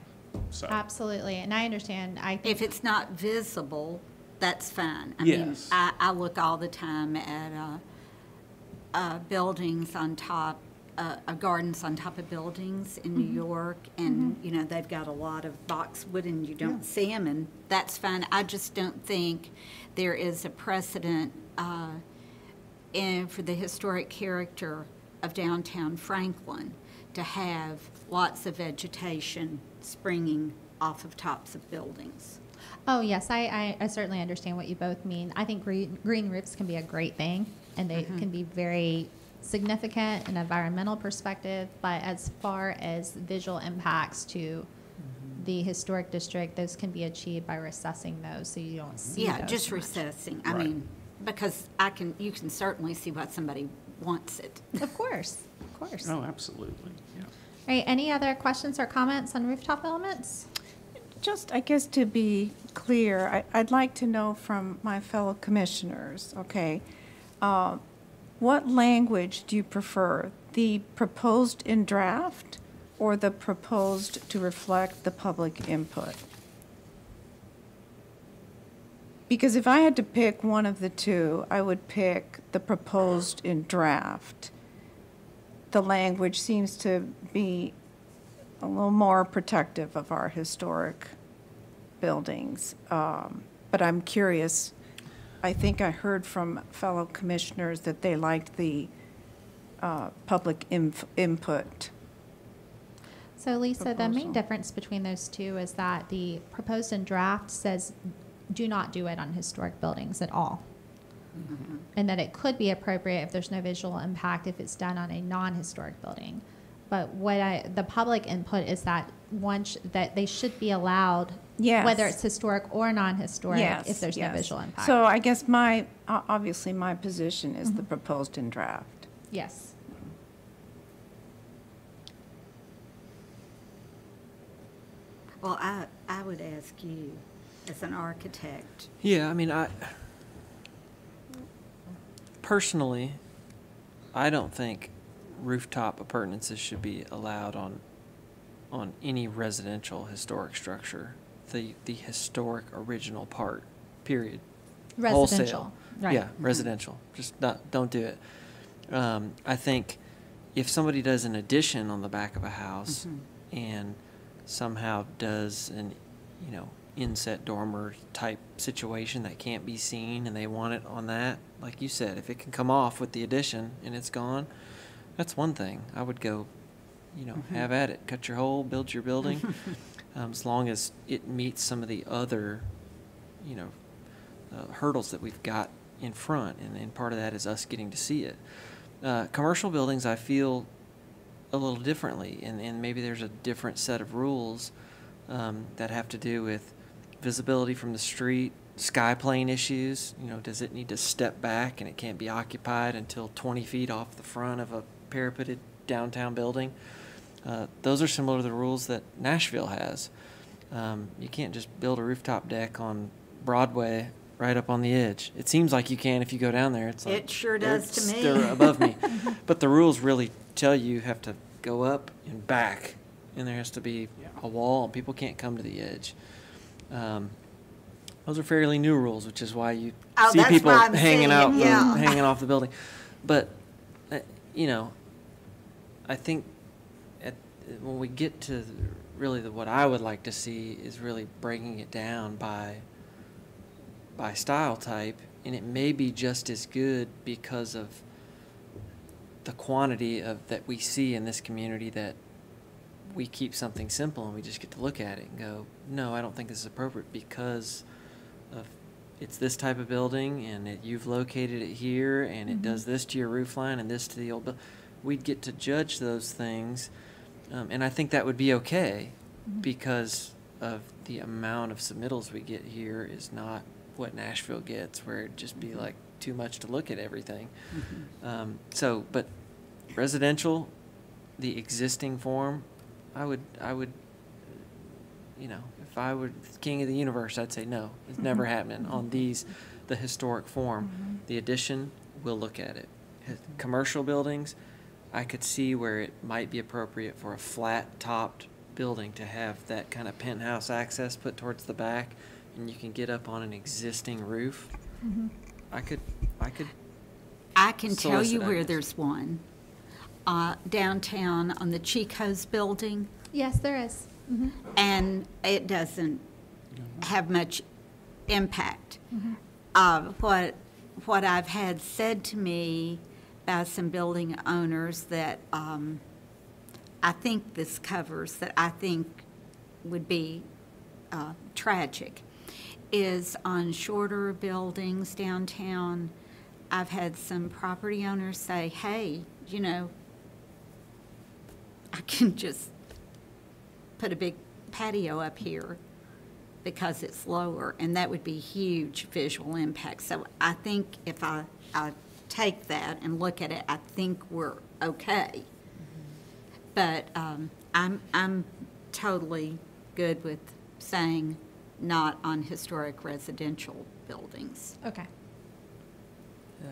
Speaker 4: so.
Speaker 3: absolutely. And I understand, I think If
Speaker 1: it's not visible, that's fine. I mean, I, I look all the time at, uh, uh, buildings on top, uh, uh, gardens on top of buildings in New York, and, you know, they've got a lot of boxwood and you don't see them, and that's fine. I just don't think there is a precedent, uh, in, for the historic character of downtown Franklin to have lots of vegetation springing off of tops of buildings.
Speaker 3: oh, yes, I, I, I certainly understand what you both mean. I think green, green roofs can be a great thing and they mm-hmm. can be very significant in environmental perspective, but as far as visual impacts to mm-hmm. the historic district, those can be achieved by recessing those so you don't see
Speaker 1: Yeah,
Speaker 3: those
Speaker 1: just
Speaker 3: so much.
Speaker 1: recessing. I
Speaker 4: Right.
Speaker 1: mean, because I can, you can certainly see why somebody wants it.
Speaker 3: Of course, of course.
Speaker 4: Oh, absolutely, yeah.
Speaker 3: All right, any other questions or comments on rooftop elements?
Speaker 6: Just, I guess to be clear, I, I'd like to know from my fellow commissioners, okay? Uh, What language do you prefer? The proposed in draft or the proposed to reflect the public input? Because if I had to pick one of the two, I would pick the proposed in draft. The language seems to be a little more protective of our historic buildings. Um, But I'm curious, I think I heard from fellow commissioners that they liked the uh, public input.
Speaker 3: So Lisa, the main difference between those two is that the proposed and draft says do not do it on historic buildings at all. And that it could be appropriate if there's no visual impact if it's done on a non-historic building. But what I, the public input is that one, that they should be allowed, whether it's historic or non-historic,
Speaker 6: Yes,
Speaker 3: if there's no visual impact.
Speaker 6: So I guess my, obviously, my position is the
Speaker 3: Mm-hmm.
Speaker 6: proposed in draft.
Speaker 3: Yes.
Speaker 1: Well, I, I would ask you, as an architect,
Speaker 2: Yeah, I mean, I personally, I don't think rooftop appurtenances should be allowed on on any residential historic structure. The the historic original part, period. Wholesale.
Speaker 3: Residential, right.
Speaker 2: Yeah, residential. Just not, don't do it. Um, I think if somebody does an addition on the back of a house and somehow does an, you know, inset dormer type situation that can't be seen and they want it on that, like you said, if it can come off with the addition and it's gone, that's one thing. I would go, you know, have at it. Cut your hole, build your building. um, as long as it meets some of the other, you know, uh, hurdles that we've got in front, and, and part of that is us getting to see it. Uh, commercial buildings, I feel a little differently, and, and maybe there's a different set of rules um, that have to do with visibility from the street, sky plane issues. You know, does it need to step back and it can't be occupied until 20 feet off the front of a parapeted downtown building? Uh, those are similar to the rules that Nashville has. Um, you can't just build a rooftop deck on Broadway right up on the edge. It seems like you can if you go down there. It's like
Speaker 1: It sure does to me.
Speaker 2: They're above me, but the rules really tell you you have to go up and back, and there has to be a wall, and people can't come to the edge. Um, those are fairly new rules, which is why you
Speaker 1: Oh,
Speaker 2: see people hanging
Speaker 1: saying,
Speaker 2: out, the-
Speaker 1: yeah.
Speaker 2: hanging off the building. But uh, you know, I think at, when we get to really the, what I would like to see is really breaking it down by by style type, and it may be just as good because of the quantity of that we see in this community that we keep something simple and we just get to look at it and go, no, I don't think this is appropriate because of it's this type of building and it, you've located it here and it mm-hmm. does this to your roof line and this to the old. buil-" We'd get to judge those things, um, and I think that would be okay mm-hmm. because of the amount of submittals we get here is not what Nashville gets, where it'd just be mm-hmm. like too much to look at everything. Mm-hmm. Um, so, but residential, the existing form, I would, I would, you know, if I were king of the universe, I'd say no, it's never happening on these, the historic form. The addition, we'll look at it. Commercial buildings, I could see where it might be appropriate for a flat-topped building to have that kind of penthouse access put towards the back, and you can get up on an existing roof. I could, I could
Speaker 1: I can tell you
Speaker 2: Solicit
Speaker 1: where
Speaker 2: items.
Speaker 1: there's one. Uh, Downtown on the Chico's building,
Speaker 3: Yes, there is. Mhm.
Speaker 1: and it doesn't have much impact. Uh, What, what I've had said to me by some building owners that um, I think this covers, that I think would be uh, tragic, is on shorter buildings downtown. I've had some property owners say, hey, you know, I can just put a big patio up here because it's lower, and that would be huge visual impact. So I think if I, I take that and look at it, I think we're okay. But um, I'm, I'm totally good with saying not on historic residential buildings.
Speaker 3: Okay.
Speaker 2: Yeah.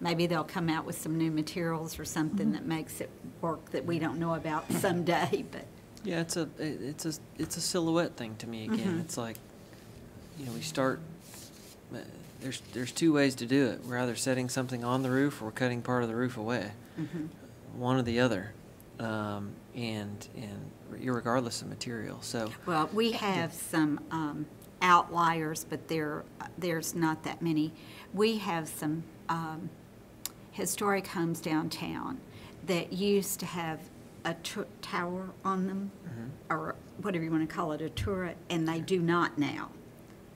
Speaker 1: Maybe they'll come out with some new materials or something that makes it work that we don't know about someday, but.
Speaker 2: Yeah, it's a it's a it's a silhouette thing to me again.
Speaker 1: Mhm.
Speaker 2: It's like, you know, we start. There's there's two ways to do it. We're either setting something on the roof or cutting part of the roof away. One or the other, um, and and regardless of material. So
Speaker 1: Well, we have some um, outliers, but there, there's not that many. We have some um, historic homes downtown that used to have a tower on them, or whatever you want to call it, a turret, and they do not now.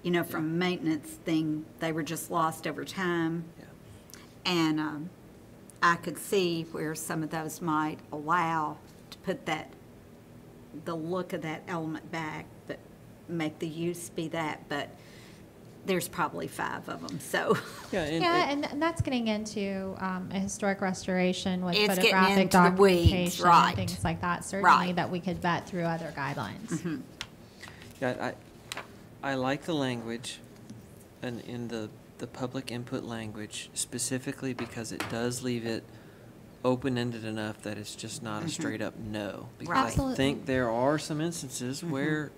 Speaker 1: You know, from a maintenance thing, they were just lost over time.
Speaker 2: Yeah.
Speaker 1: And um, I could see where some of those might allow to put that, the look of that element back, but make the use be that, but there's probably five of them, so.
Speaker 2: Yeah, and,
Speaker 3: Yeah,
Speaker 2: and-
Speaker 3: and, and that's getting into um, a historic restoration with
Speaker 1: It's getting
Speaker 3: photographic
Speaker 1: into the weeds,
Speaker 3: documentation
Speaker 1: right.
Speaker 3: and things like that. Certainly
Speaker 1: Right.
Speaker 3: That we could vet through other guidelines.
Speaker 2: Yeah, I, I like the language and in the, the public input language specifically because it does leave it open-ended enough that it's just not a mm-hmm. straight-up no. Because I
Speaker 3: Absolutely.
Speaker 2: think there are some instances mm-hmm. where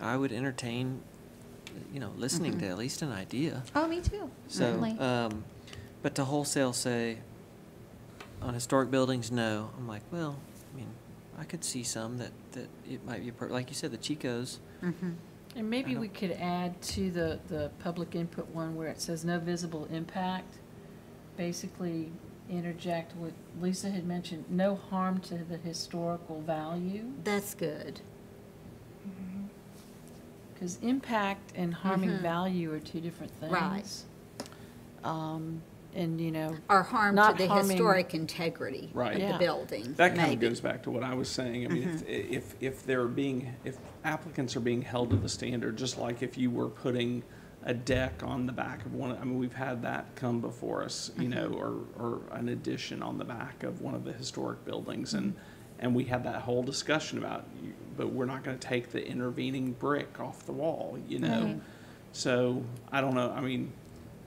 Speaker 2: I would entertain, you know, listening mm-hmm. to at least an idea.
Speaker 3: Oh, me too.
Speaker 2: So,
Speaker 3: Certainly.
Speaker 2: um, but to wholesale say, on historic buildings, no, I'm like, well, I mean, I could see some that, that it might be, per- like you said, the Chico's.
Speaker 5: And maybe we could add to the, the public input one where it says no visible impact. Basically interject what Lisa had mentioned, no harm to the historical value.
Speaker 1: That's good.
Speaker 5: Because impact and harming
Speaker 1: Mhm.
Speaker 5: value are two different things.
Speaker 1: Right.
Speaker 5: Um, and, you know,
Speaker 1: Or harm to the
Speaker 5: harming-
Speaker 1: historic integrity
Speaker 4: Right.
Speaker 1: of the building,
Speaker 4: That kind of goes back to what I was saying. I mean, if, mm-hmm. if, if they're being, if applicants are being held to the standard, just like if you were putting a deck on the back of one, I mean, we've had that come before us, you mm-hmm. know, or, or an addition on the back of one of the historic buildings. And, mm-hmm. and we had that whole discussion about, but we're not gonna take the intervening brick off the wall, you know?
Speaker 3: Right.
Speaker 4: So, I don't know, I mean,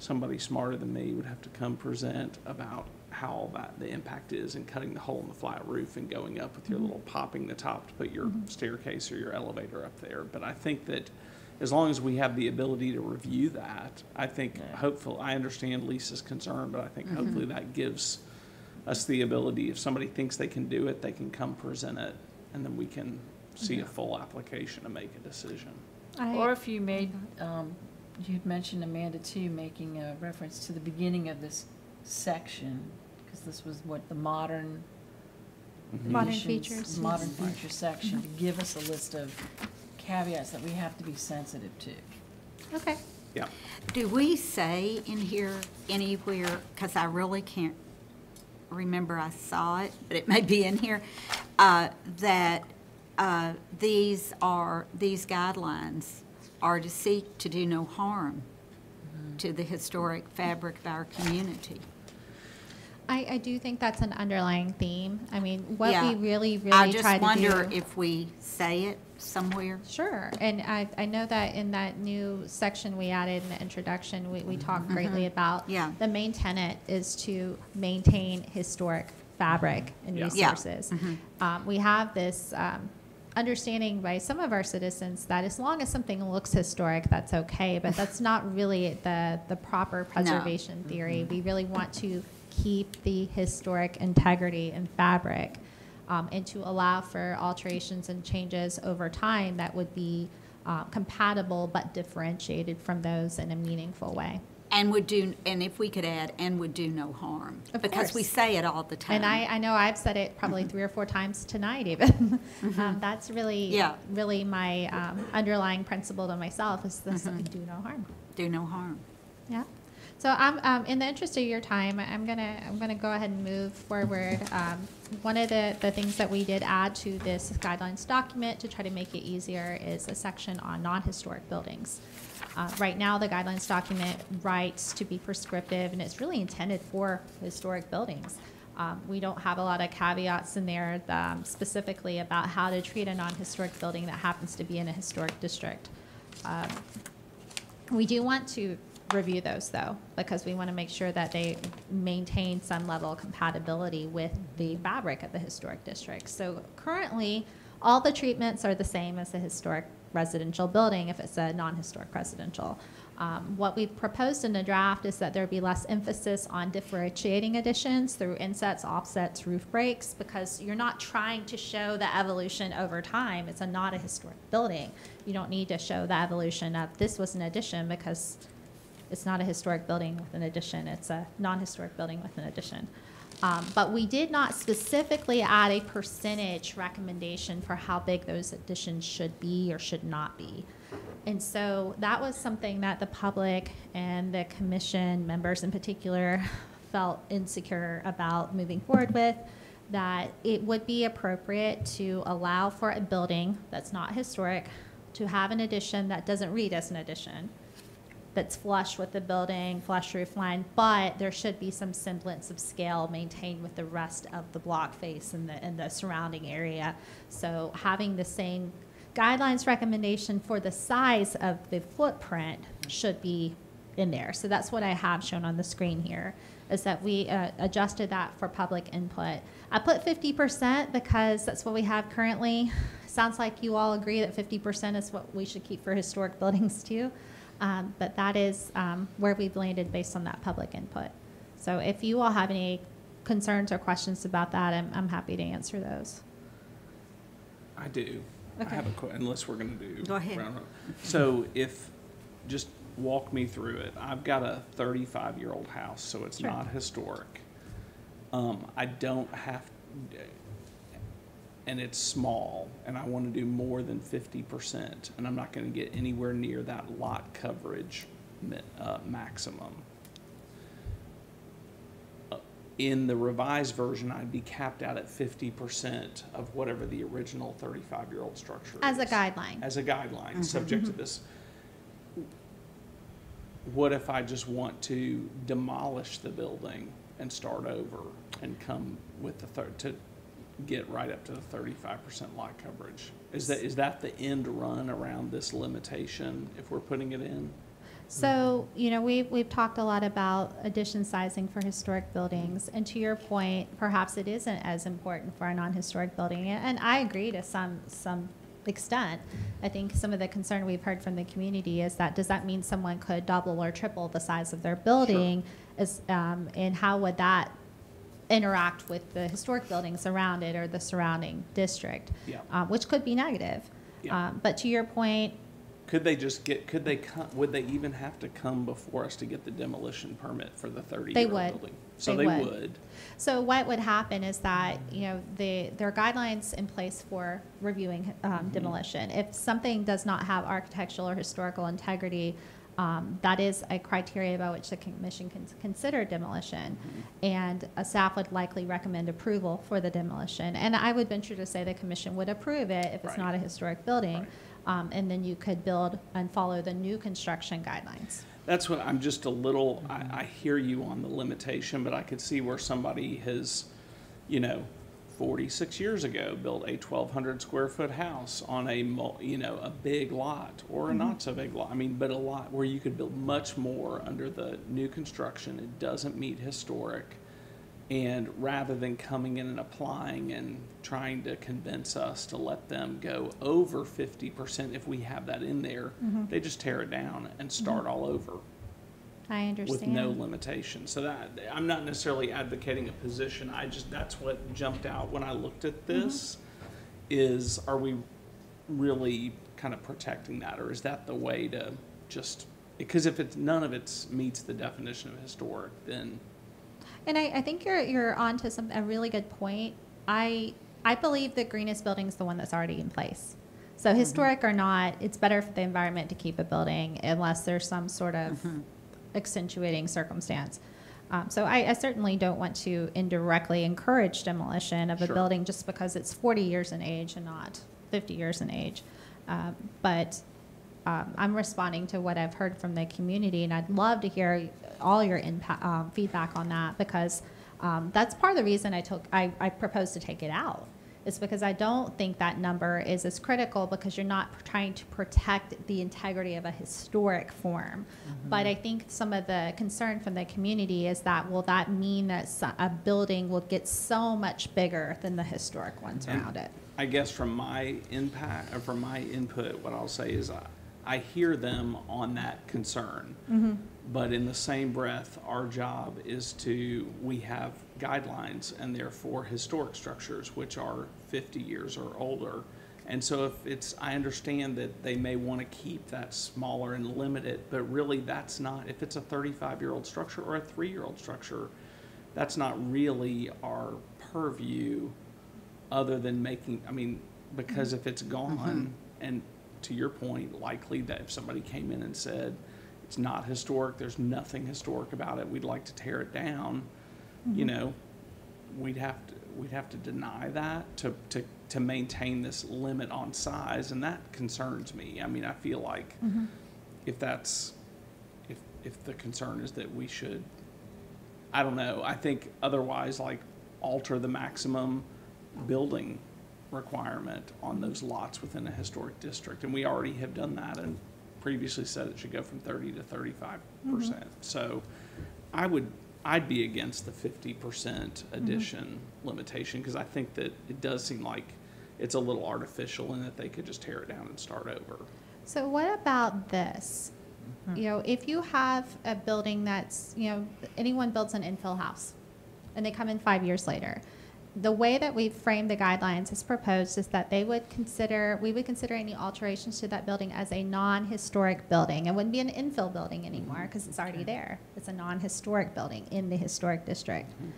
Speaker 4: somebody smarter than me would have to come present about how that, the impact is in cutting the hole in the flat roof and going up with your mm-hmm. little popping the top to put your mm-hmm. staircase or your elevator up there. But I think that as long as we have the ability to review that, I think hopefully, I understand Lisa's concern, but I think mm-hmm. hopefully that gives us the ability, if somebody thinks they can do it, they can come present it, and then we can see a full application and make a decision.
Speaker 3: I-
Speaker 5: or if you made, um, you'd mentioned Amanda too, making a reference to the beginning of this section, because this was what, the modern
Speaker 3: Modern features,
Speaker 5: Modern
Speaker 3: yes.
Speaker 5: feature section, to give us a list of caveats that we have to be sensitive to.
Speaker 3: Okay.
Speaker 4: Yeah.
Speaker 1: Do we say in here anywhere, because I really can't remember I saw it, but it may be in here, uh, that uh, these are, these guidelines are to seek to do no harm to the historic fabric of our community?
Speaker 3: I, I do think that's an underlying theme. I mean, what
Speaker 1: Yeah.
Speaker 3: we really,
Speaker 1: I
Speaker 3: really
Speaker 1: just
Speaker 3: try to do.
Speaker 1: wonder if we say it somewhere.
Speaker 3: Sure, and I, I know that in that new section we added in the introduction, we, we talked greatly about.
Speaker 1: Mm-hmm. Yeah.
Speaker 3: The main tenet is to maintain historic fabric and
Speaker 4: Yeah.
Speaker 1: Yeah.
Speaker 3: resources. Um, we have this, um, understanding by some of our citizens that as long as something looks historic, that's okay, but that's not really the, the proper preservation theory. We really want to keep the historic integrity and fabric um, and to allow for alterations and changes over time that would be uh, compatible but differentiated from those in a meaningful way.
Speaker 1: And would do, and if we could add, and would do no harm.
Speaker 3: Of
Speaker 1: Because we say it all the time.
Speaker 3: And I, I know I've said it probably three or four times tonight even. um, that's really,
Speaker 1: Yeah.
Speaker 3: really my um, underlying principle to myself is this do no harm.
Speaker 1: Do no harm.
Speaker 3: Yeah. So I'm, um, in the interest of your time, I'm gonna, I'm gonna go ahead and move forward. Um, one of the, the things that we did add to this guidelines document to try to make it easier is a section on non-historic buildings. Uh, right now, the guidelines document writes to be prescriptive, and it's really intended for historic buildings. Um, we don't have a lot of caveats in there um, specifically about how to treat a non-historic building that happens to be in a historic district. Um, we do want to review those though, because we want to make sure that they maintain some level of compatibility with the fabric of the historic district. So currently, all the treatments are the same as the historic residential building if it's a non-historic residential. Um, what we've proposed in the draft is that there be less emphasis on differentiating additions through insets, offsets, roof breaks, because you're not trying to show the evolution over time. It's a not a historic building. You don't need to show the evolution of this was an addition because It's not a historic building with an addition, it's a non-historic building with an addition. Um, But we did not specifically add a percentage recommendation for how big those additions should be or should not be. And so that was something that the public and the commission members in particular felt insecure about moving forward with, that it would be appropriate to allow for a building that's not historic to have an addition that doesn't read as an addition, that's flush with the building, flush roof line, but there should be some semblance of scale maintained with the rest of the block face and the, and the surrounding area. So having the same guidelines recommendation for the size of the footprint should be in there. So that's what I have shown on the screen here, is that we uh, adjusted that for public input. I put fifty percent because that's what we have currently. Sounds like you all agree that fifty percent is what we should keep for historic buildings too. Um, But that is um, where we've landed based on that public input. So if you all have any concerns or questions about that, I'm, I'm happy to answer those.
Speaker 4: I do. I have a que, unless we're gonna do.
Speaker 1: Go ahead.
Speaker 4: round robin. So if, just walk me through it. I've got a thirty-five-year-old house, so it's
Speaker 3: Sure.
Speaker 4: not historic. Um, I don't have, and it's small, and I wanna do more than fifty percent, and I'm not gonna get anywhere near that lot coverage uh, maximum. Uh, In the revised version, I'd be capped out at fifty percent of whatever the original thirty-five-year-old structure is.
Speaker 3: As a guideline.
Speaker 4: As a guideline, subject to this. What if I just want to demolish the building and start over and come with the third, to get right up to the thirty-five percent lot coverage? Is that, is that the end run around this limitation if we're putting it in?
Speaker 3: So, you know, we've, we've talked a lot about addition sizing for historic buildings. And to your point, perhaps it isn't as important for a non-historic building. And I agree to some, some extent. I think some of the concern we've heard from the community is that, does that mean someone could double or triple the size of their building? Is, um, and how would that interact with the historic buildings around it or the surrounding district?
Speaker 4: Yeah.
Speaker 3: Um, which could be negative.
Speaker 4: Yeah.
Speaker 3: Um, But to your point,
Speaker 4: Could they just get, could they come, would they even have to come before us to get the demolition permit for the thirty-year-old
Speaker 3: would.
Speaker 4: building? So
Speaker 3: They
Speaker 4: they
Speaker 3: would.
Speaker 4: would?
Speaker 3: So what would happen is that, you know, the, there are guidelines in place for reviewing um, demolition. If something does not have architectural or historical integrity, um, that is a criteria by which the commission can consider demolition. And a staff would likely recommend approval for the demolition. And I would venture to say the commission would approve it if it's
Speaker 4: Right.
Speaker 3: not a historic building.
Speaker 4: Right.
Speaker 3: Um, And then you could build and follow the new construction guidelines.
Speaker 4: That's what, I'm just a little, I, I hear you on the limitation, but I could see where somebody has, you know, forty-six years ago, built a twelve hundred square foot house on a, you know, a big lot, or a mm-hmm. not so big lot, I mean, but a lot where you could build much more under the new construction, it doesn't meet historic. And rather than coming in and applying and trying to convince us to let them go over fifty percent, if we have that in there, mm-hmm. they just tear it down and start mm-hmm. all over
Speaker 3: I understand.
Speaker 4: with no limitation. So that, I'm not necessarily advocating a position, I just, that's what jumped out when I looked at mm-hmm. this, is are we really kind of protecting that, or is that the way to just, because if it's, none of it meets the definition of historic, then,
Speaker 3: And I, I think you're you're onto some a really good point. I I believe the greenest building is the one that's already in place. So mm-hmm. historic or not, it's better for the environment to keep a building unless there's some sort of mm-hmm. Accentuating circumstance. Um, so I, I certainly don't want to indirectly encourage demolition of a
Speaker 4: Sure.
Speaker 3: building just because it's 40 years in age and not 50 years in age. Um, but um, I'm responding to what I've heard from the community, and I'd love to hear all your impact, um, feedback on that because um, that's part of the reason I took I, I proposed to take it out. Is because I don't think that number is as critical because you're not trying to protect the integrity of a historic form. Mm-hmm. But I think some of the concern from the community is that will that mean that a building will get so much bigger than the historic ones
Speaker 4: And-
Speaker 3: around it?
Speaker 4: I guess from my impact, or from my input, what I'll say is I, I hear them on that concern. Mm-hmm. But in the same breath, our job is to, we have guidelines and they're historic structures, which are fifty years or older. And so if it's, I understand that they may want to keep that smaller and limit it, but really that's not, if it's a thirty-five-year-old structure or a three-year-old structure, that's not really our purview, other than making, I mean, because if it's gone, mm-hmm. and to your point, likely that if somebody came in and said, it's not historic, there's nothing historic about it, we'd like to tear it down, you mm-hmm. know, we'd have to, we'd have to deny that to, to, to maintain this limit on size, and that concerns me. I mean, I feel like mm-hmm. if that's, if, if the concern is that we should, I don't know, I think otherwise, like, alter the maximum building requirement on those lots within a historic district, and we already have done that and previously said it should go from thirty to thirty-five mm-hmm. percent. So I would, I'd be against the fifty percent mm-hmm. addition limitation, because I think that it does seem like it's a little artificial and that they could just tear it down and start over.
Speaker 3: So what about this? Hmm. You know, if you have a building that's, you know, anyone builds an infill house and they come in five years later, the way that we've framed the guidelines as proposed is that they would consider, we would consider any alterations to that building as a non-historic building. It wouldn't be an infill building anymore mm-hmm. because it's already there. It's a non-historic building in the historic district. Mm-hmm.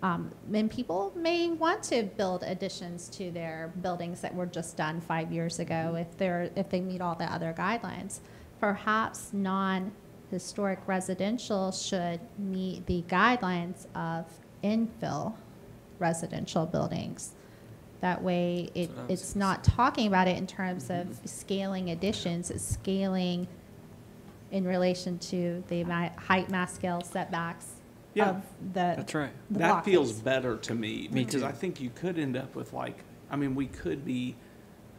Speaker 3: Um, and people may want to build additions to their buildings that were just done five years ago mm-hmm. if they're, if they meet all the other guidelines. Perhaps non-historic residential should meet the guidelines of infill residential buildings. That way, it,
Speaker 2: That's what I was
Speaker 3: it's not talking about it in terms of mm-hmm. scaling additions, it's scaling in relation to the height, mass scale setbacks
Speaker 4: Yeah.
Speaker 3: of the.
Speaker 2: That's right.
Speaker 3: the
Speaker 4: That
Speaker 3: block
Speaker 4: feels
Speaker 3: face.
Speaker 4: better to me,
Speaker 2: Me
Speaker 4: because
Speaker 2: too.
Speaker 4: I think you could end up with like, I mean, we could be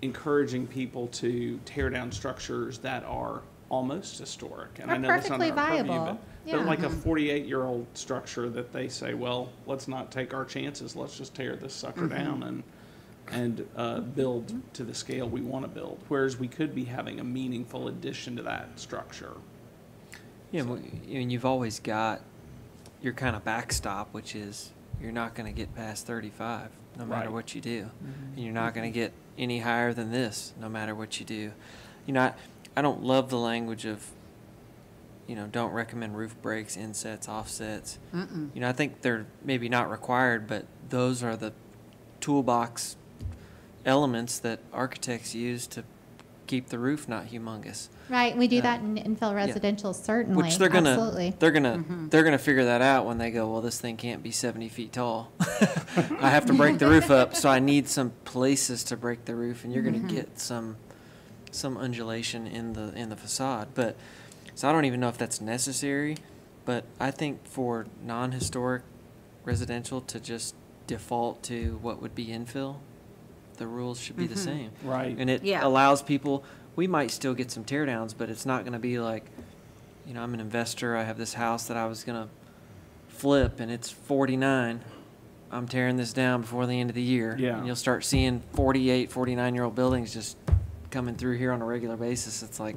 Speaker 4: encouraging people to tear down structures that are almost historic. And I
Speaker 3: Or
Speaker 4: know that's not
Speaker 3: perfectly
Speaker 4: our purview,
Speaker 3: viable.
Speaker 4: but-
Speaker 3: Yeah.
Speaker 4: But like a forty-eight-year-old structure that they say, well, let's not take our chances, let's just tear this sucker
Speaker 3: Mm-hmm.
Speaker 4: down and, and, uh, build to the scale we want to build. Whereas we could be having a meaningful addition to that structure.
Speaker 2: Yeah, well, y- and you've always got your kind of backstop, which is you're not going to get past 35 no matter
Speaker 4: Right.
Speaker 2: what you do. And you're not going to get any higher than this no matter what you do. You know, I, I don't love the language of, you know, don't recommend roof breaks, insets, offsets.
Speaker 1: Mm-mm.
Speaker 2: You know, I think they're maybe not required, but those are the toolbox elements that architects use to keep the roof not humongous.
Speaker 3: Right, we do
Speaker 2: Uh,
Speaker 3: that in infill residential, certainly,
Speaker 2: Which they're gonna,
Speaker 3: absolutely.
Speaker 2: they're gonna,
Speaker 1: Mhm.
Speaker 2: they're gonna figure that out when they go, well, this thing can't be seventy feet tall. I have to break the roof up, so I need some places to break the roof, and you're gonna
Speaker 1: Mhm.
Speaker 2: get some, some undulation in the, in the facade. But, so I don't even know if that's necessary, but I think for non-historic residential to just default to what would be infill, the rules should be the
Speaker 1: Mhm.
Speaker 2: same.
Speaker 4: Right.
Speaker 2: And it
Speaker 1: Yeah.
Speaker 2: allows people, we might still get some tear downs, but it's not gonna be like, you know, I'm an investor, I have this house that I was gonna flip and it's forty-nine. I'm tearing this down before the end of the year.
Speaker 4: Yeah.
Speaker 2: And you'll start seeing 48, 49 year old buildings just coming through here on a regular basis. It's like,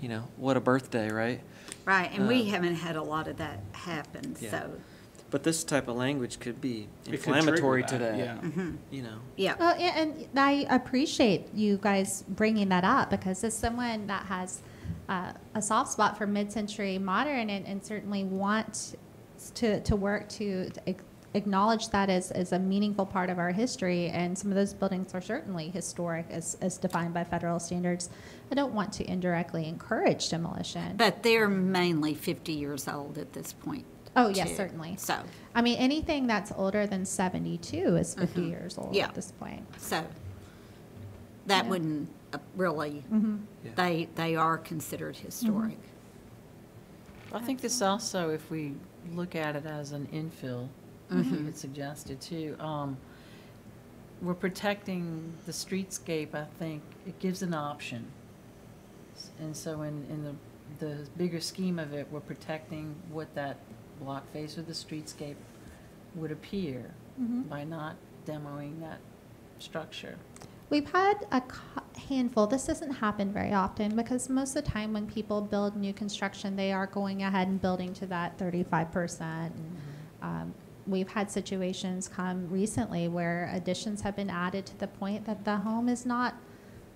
Speaker 2: you know, what a birthday, right?
Speaker 1: Right, and we
Speaker 2: Um,
Speaker 1: haven't had a lot of that happen,
Speaker 2: Yeah.
Speaker 1: so,
Speaker 2: But this type of language could be
Speaker 4: It
Speaker 2: inflammatory to
Speaker 4: that,
Speaker 2: that,
Speaker 4: yeah.
Speaker 1: mhm,
Speaker 2: you know.
Speaker 1: yeah.
Speaker 3: Well, yeah, and I appreciate you guys bringing that up because as someone that has uh, a soft spot for mid-century modern and, and certainly want to, to work to ac- acknowledge that as, as a meaningful part of our history, and some of those buildings are certainly historic as, as defined by federal standards, I don't want to indirectly encourage demolition.
Speaker 1: But they're mainly 50 years old at this point.
Speaker 3: Oh, yes,
Speaker 1: too.
Speaker 3: certainly.
Speaker 1: So,
Speaker 3: I mean, anything that's older than 72 is 50
Speaker 1: Mhm.
Speaker 3: years old
Speaker 1: Yeah.
Speaker 3: at this point.
Speaker 1: so, that
Speaker 3: Yeah.
Speaker 1: wouldn't uh, really,
Speaker 3: Mhm.
Speaker 2: Yeah.
Speaker 1: they, they are considered historic.
Speaker 5: I think this also, if we look at it as an infill, like you
Speaker 1: Mhm.
Speaker 5: had suggested too, um, we're protecting the streetscape, I think, it gives an option. And so in, in the, the bigger scheme of it, we're protecting what that block face or the streetscape would appear
Speaker 3: Mhm.
Speaker 5: by not demoing that structure.
Speaker 3: We've had a handful, this doesn't happen very often because most of the time when people build new construction, they are going ahead and building to that 35%. And, um, we've had situations come recently where additions have been added to the point that the home is not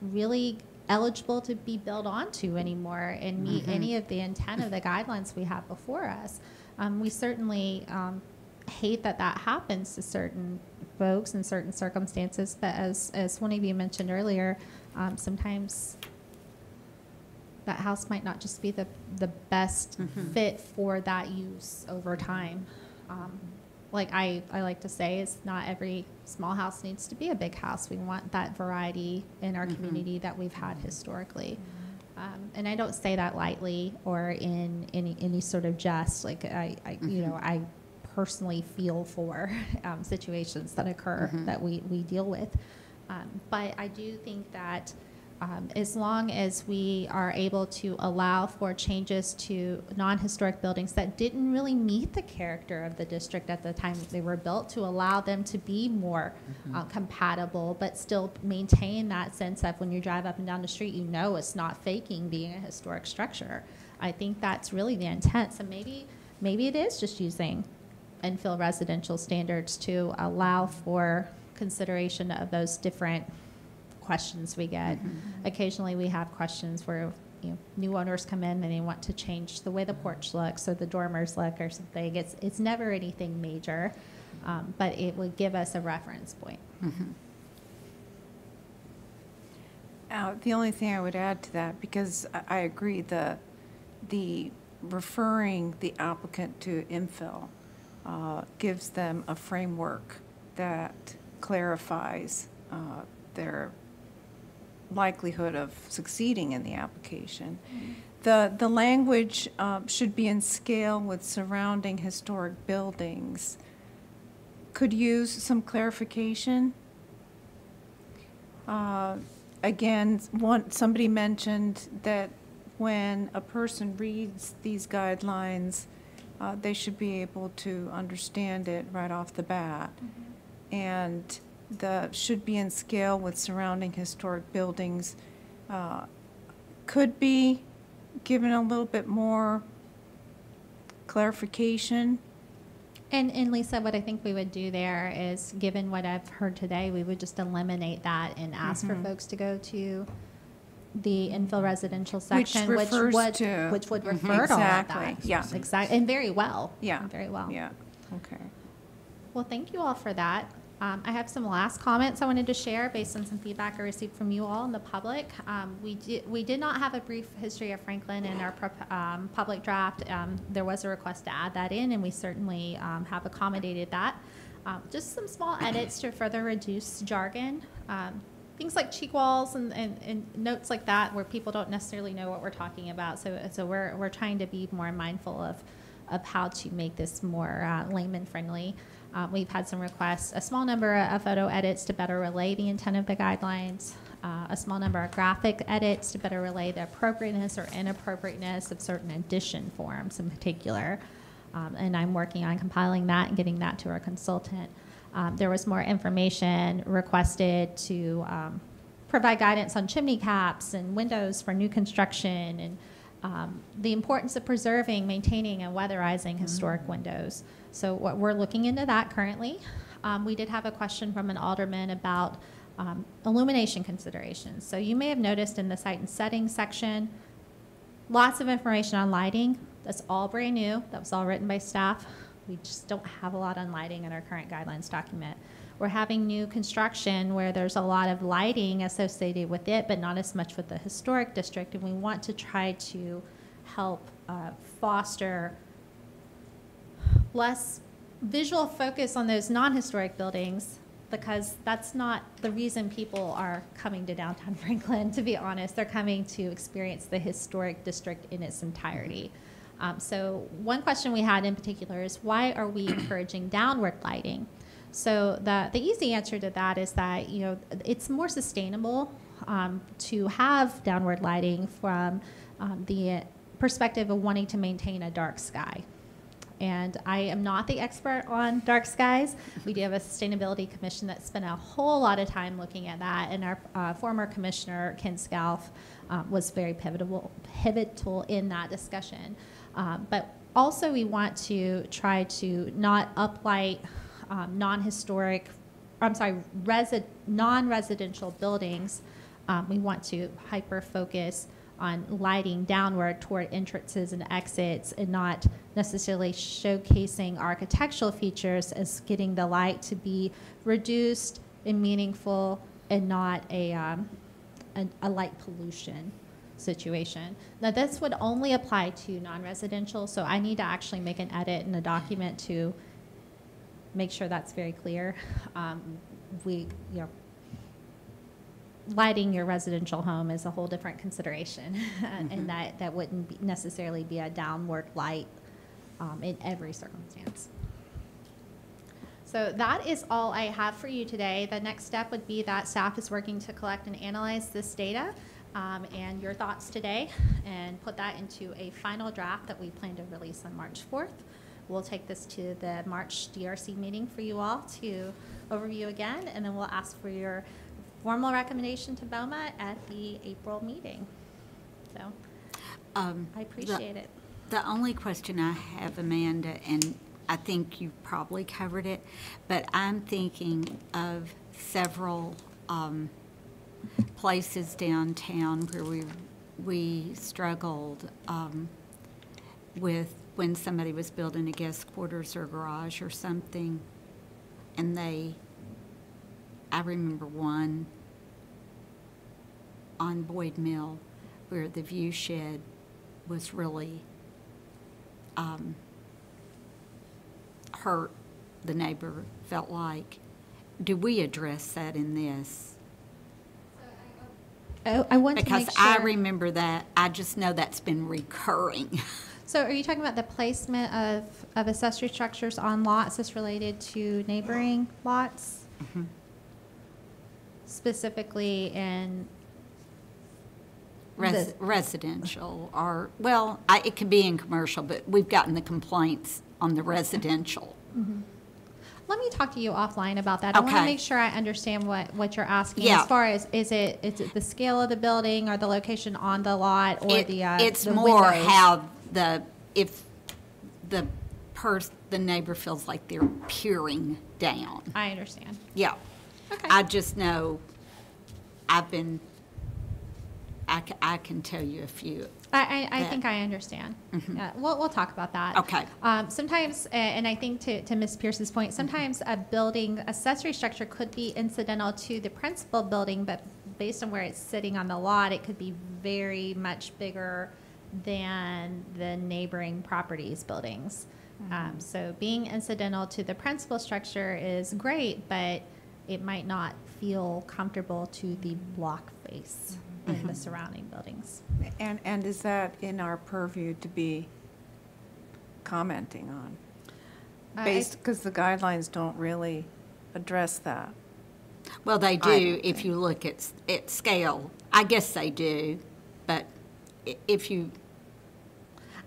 Speaker 3: really eligible to be built onto anymore and meet any of the intent of the guidelines we have before us. Um, we certainly um, hate that that happens to certain folks in certain circumstances, but as, as one of you mentioned earlier, um, sometimes that house might not just be the, the best fit for that use over time. Like I, I like to say, is not every small house needs to be a big house. We want that variety in our community that we've had historically. Um, and I don't say that lightly or in any, any sort of jest. Like I, I you know, I personally feel for um, situations that occur that we, we deal with. Um, but I do think that um, as long as we are able to allow for changes to non-historic buildings that didn't really meet the character of the district at the time they were built, to allow them to be more uh, compatible, but still maintain that sense of when you drive up and down the street, you know it's not faking being a historic structure. I think that's really the intent. So maybe, maybe it is just using infill residential standards to allow for consideration of those different questions we get. Occasionally, we have questions where you know, new owners come in and they want to change the way the porch looks or the dormers look or something. It's it's never anything major, um, but it would give us a reference point.
Speaker 6: Uh, The only thing I would add to that, because I- I agree, the, the referring the applicant to infill uh, gives them a framework that clarifies uh, their likelihood of succeeding in the application. The, the language uh, should be in scale with surrounding historic buildings. Could use some clarification. Uh, Again, one, somebody mentioned that when a person reads these guidelines, uh, they should be able to understand it right off the bat. And the, should be in scale with surrounding historic buildings, uh, could be given a little bit more clarification.
Speaker 3: And, and Lisa, what I think we would do there is, given what I've heard today, we would just eliminate that and ask for folks to go to the infill residential section, which
Speaker 6: refers
Speaker 3: would,
Speaker 6: to-
Speaker 3: which would refer to all of that.
Speaker 6: Exactly, yeah.
Speaker 3: Exactly, and very well.
Speaker 6: Yeah.
Speaker 3: Very well.
Speaker 6: Yeah, okay.
Speaker 3: Well, thank you all for that. Um, I have some last comments I wanted to share based on some feedback I received from you all in the public. Um, we did, we did not have a brief history of Franklin in our um, public draft. Um, there was a request to add that in, and we certainly um, have accommodated that. Um, just some small edits to further reduce jargon. Things like cheek walls and, and, and notes like that where people don't necessarily know what we're talking about. So, so we're, we're trying to be more mindful of, of how to make this more uh, layman friendly. Uh, we've had some requests, a small number of photo edits to better relay the intent of the guidelines, uh, a small number of graphic edits to better relay the appropriateness or inappropriateness of certain addition forms in particular. Um, and I'm working on compiling that and getting that to our consultant. Um, there was more information requested to um, provide guidance on chimney caps and windows for new construction and um, the importance of preserving, maintaining, and weatherizing historic windows. So what we're looking into that currently. Um, we did have a question from an alderman about um, illumination considerations. So you may have noticed in the site and settings section, lots of information on lighting. That's all brand new. That was all written by staff. We just don't have a lot on lighting in our current guidelines document. We're having new construction where there's a lot of lighting associated with it, but not as much with the historic district. And we want to try to help uh, foster less visual focus on those non-historic buildings because that's not the reason people are coming to downtown Franklin, to be honest. They're coming to experience the historic district in its entirety. Um, so one question we had in particular is why are we encouraging downward lighting? So the, the easy answer to that is that, you know, it's more sustainable um, to have downward lighting from um, the perspective of wanting to maintain a dark sky. And I am not the expert on dark skies. We do have a sustainability commission that spent a whole lot of time looking at that, and our uh, former commissioner Ken Scalf um, was very pivotal pivotal in that discussion. Um, but also, we want to try to not uplight um, non-historic, I'm sorry, resi- non-residential buildings. Um, we want to hyper-focus on lighting downward toward entrances and exits and not necessarily showcasing architectural features as getting the light to be reduced and meaningful and not a, um, a, a light pollution situation. Now, this would only apply to non-residential, so I need to actually make an edit in the document to make sure that's very clear. Um, we, you know, lighting your residential home is a whole different consideration, and that, that wouldn't be necessarily be a downward light um, in every circumstance. So that is all I have for you today. The next step would be that staff is working to collect and analyze this data um, and your thoughts today and put that into a final draft that we plan to release on March 4th. We'll take this to the March DRC meeting for you all to overview again, and then we'll ask for your formal recommendation to BOMA at the April meeting. So
Speaker 1: Um,
Speaker 3: I appreciate it.
Speaker 1: The only question I have, Amanda, and I think you probably covered it, but I'm thinking of several um, places downtown where we, we struggled um, with when somebody was building a guest quarters or garage or something, and they, I remember one on Boyd Mill where the view shed was really um, hurt, the neighbor felt like. Do we address that in this?
Speaker 3: Oh, I want to
Speaker 1: Because
Speaker 3: make
Speaker 1: I remember that, I just know that's been recurring.
Speaker 3: So are you talking about the placement of, of accessory structures on lots that's related to neighboring lots?
Speaker 1: Mm-hmm.
Speaker 3: Specifically in,
Speaker 1: Res- Residential or, well, I- it could be in commercial, but we've gotten the complaints on the residential.
Speaker 3: let me talk to you offline about that. I want to make sure I understand what, what you're asking.
Speaker 1: Yeah.
Speaker 3: As far as, is it, is it the scale of the building or the location on the lot or
Speaker 1: It-
Speaker 3: the, uh,
Speaker 1: It's
Speaker 3: the
Speaker 1: more
Speaker 3: windows?
Speaker 1: how the, if the pers, the neighbor feels like they're peering down.
Speaker 3: I understand.
Speaker 1: Yeah.
Speaker 3: Okay.
Speaker 1: I just know, I've been, I, I can tell you a few.
Speaker 3: I, I, I think I understand. Yeah, we'll, we'll talk about that.
Speaker 1: Okay.
Speaker 3: Um, sometimes, and I think to, to Ms. Pierce's point, sometimes a building accessory structure could be incidental to the principal building, but based on where it's sitting on the lot, it could be very much bigger than the neighboring properties buildings. Um, so being incidental to the principal structure is great, but it might not feel comfortable to the block face mm-hmm. in the mm-hmm. surrounding buildings.
Speaker 6: And, and is that in our purview to be commenting on? Based, because the guidelines don't really address that.
Speaker 1: Well, they do if
Speaker 6: think.
Speaker 1: you look at, at scale. I guess they do, but if you,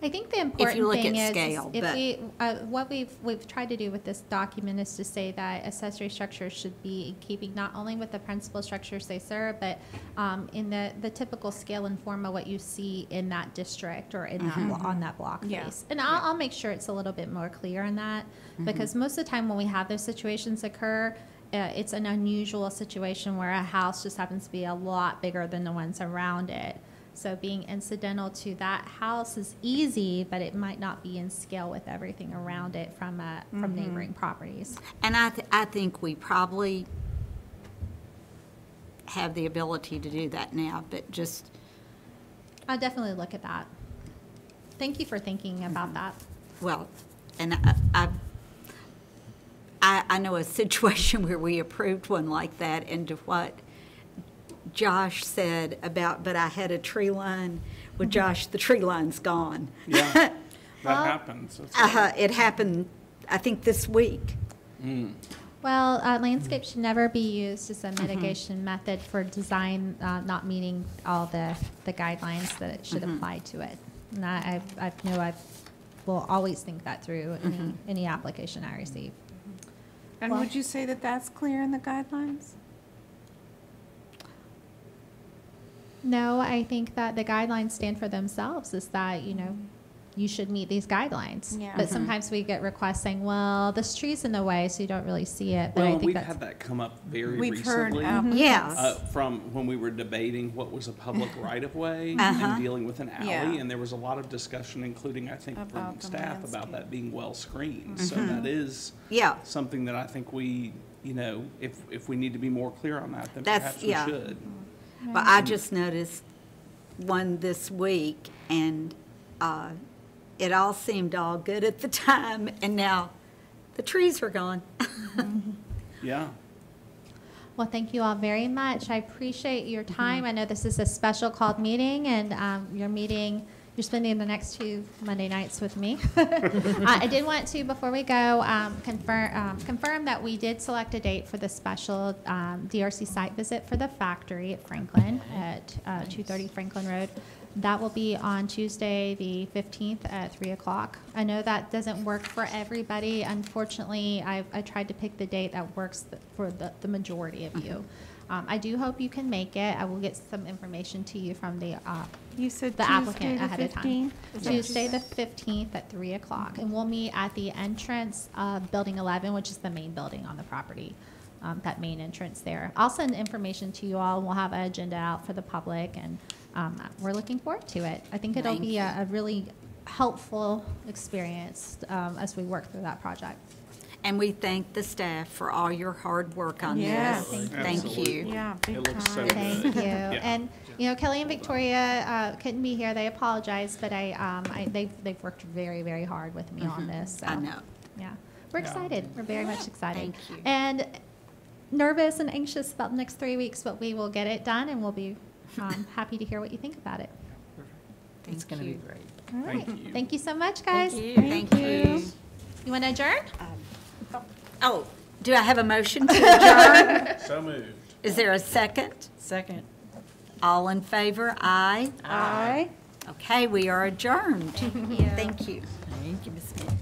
Speaker 3: I think the important
Speaker 1: look
Speaker 3: thing
Speaker 1: at
Speaker 3: is,
Speaker 1: scale,
Speaker 3: if
Speaker 1: but-
Speaker 3: we, uh, what we've, we've tried to do with this document is to say that accessory structures should be in keeping not only with the principal structures they serve, but, um, in the, the typical scale and form of what you see in that district or in that, on that block
Speaker 6: Yeah.
Speaker 3: face. And I'll, I'll make sure it's a little bit more clear on that, because most of the time when we have those situations occur, uh, it's an unusual situation where a house just happens to be a lot bigger than the ones around it. So being incidental to that house is easy, but it might not be in scale with everything around it from, uh, from neighboring properties.
Speaker 1: and I, th- I think we probably have the ability to do that now, but just,
Speaker 3: I'll definitely look at that. Thank you for thinking about that.
Speaker 1: well, and I, I, I I know a situation where we approved one like that, and to what Josh said about, but I had a tree line. Well, Josh, the tree line's gone.
Speaker 4: Yeah, that
Speaker 3: Well-
Speaker 4: happens.
Speaker 1: Uh, it happened, I think, this week.
Speaker 3: Well, uh, landscape should never be used as a mitigation method for design uh, not meeting all the, the guidelines that it should apply to it. And I, I, I know I will always think that through any, any application I receive.
Speaker 6: And
Speaker 3: Well-
Speaker 6: would you say that that's clear in the guidelines?
Speaker 3: No, I think that the guidelines stand for themselves, is that, you know, you should meet these guidelines.
Speaker 6: Yeah.
Speaker 3: But sometimes we get requests saying, well, this tree's in the way, so you don't really see it. But I
Speaker 4: Well,
Speaker 3: think
Speaker 4: we've
Speaker 3: that's
Speaker 4: had that come up very
Speaker 6: We've heard
Speaker 4: recently.
Speaker 1: Yes.
Speaker 4: uh, from when we were debating what was a public right-of-way
Speaker 1: Uh-huh.
Speaker 4: and dealing with an alley,
Speaker 6: Yeah.
Speaker 4: and there was a lot of discussion, including, I think, from
Speaker 6: About the
Speaker 4: staff, about that being well-screened. So
Speaker 1: Mm-hmm.
Speaker 4: that is
Speaker 1: Yeah.
Speaker 4: something that I think we, you know, if, if we need to be more clear on that, then
Speaker 1: That's-
Speaker 4: perhaps we
Speaker 1: yeah.
Speaker 4: should.
Speaker 1: But I just noticed one this week, and uh, it all seemed all good at the time, and now the trees are gone.
Speaker 4: Yeah.
Speaker 3: Well, thank you all very much. I appreciate your time. I know this is a special called meeting, and um, you're meeting, you're spending the next two Monday nights with me. Uh, I did want to, before we go, um, confirm, um, confirm that we did select a date for the special um, DRC site visit for the factory at Franklin at uh, 230 Franklin Road. That will be on Tuesday, the 15th at 3 o'clock. I know that doesn't work for everybody. Unfortunately, I, I tried to pick the date that works th- for the, the majority of you. Um, I do hope you can make it. I will get some information to you from the, uh,
Speaker 6: You said
Speaker 3: the
Speaker 6: Tuesday
Speaker 3: applicant
Speaker 6: the
Speaker 3: ahead of time.
Speaker 6: 15th? Is that
Speaker 3: Tuesday, the 15th at 3 o'clock. And we'll meet at the entrance of Building 11, which is the main building on the property, um, that main entrance there. I'll send information to you all. We'll have an agenda out for the public, and um, we're looking forward to it. I think it'll
Speaker 1: Thank
Speaker 3: be a a really helpful experience um, as we work through that project.
Speaker 1: And we thank the staff for all your hard work on
Speaker 6: Yes.
Speaker 1: this.
Speaker 3: Thank
Speaker 1: Thank
Speaker 4: Absolutely.
Speaker 1: you.
Speaker 6: Yeah, big
Speaker 4: It looks so
Speaker 6: time.
Speaker 3: Thank
Speaker 4: good.
Speaker 3: you.
Speaker 4: Yeah.
Speaker 3: And, you know, Kelly and Victoria uh, couldn't be here. They apologize, but I, um, I, they've, they've worked very, very hard with me on this.
Speaker 1: I know.
Speaker 3: Yeah. We're
Speaker 4: Yeah.
Speaker 3: excited. We're very much excited.
Speaker 1: Thank you.
Speaker 3: And nervous and anxious about the next three weeks, but we will get it done and we'll be um, happy to hear what you think about it.
Speaker 5: It's
Speaker 1: Thank
Speaker 5: going to be
Speaker 1: you.
Speaker 5: great.
Speaker 3: All
Speaker 4: Thank you.
Speaker 3: Thank you so much, guys.
Speaker 1: Thank you.
Speaker 6: Thank
Speaker 1: Thank
Speaker 6: you.
Speaker 1: you.
Speaker 3: You want to adjourn?
Speaker 1: Oh, do I have a motion to adjourn?
Speaker 4: So moved.
Speaker 1: Is there a second?
Speaker 5: Second.
Speaker 1: All in favor? Aye.
Speaker 6: Aye.
Speaker 1: Okay, we are adjourned. Thank you.
Speaker 5: Thank you, Ms. Smith.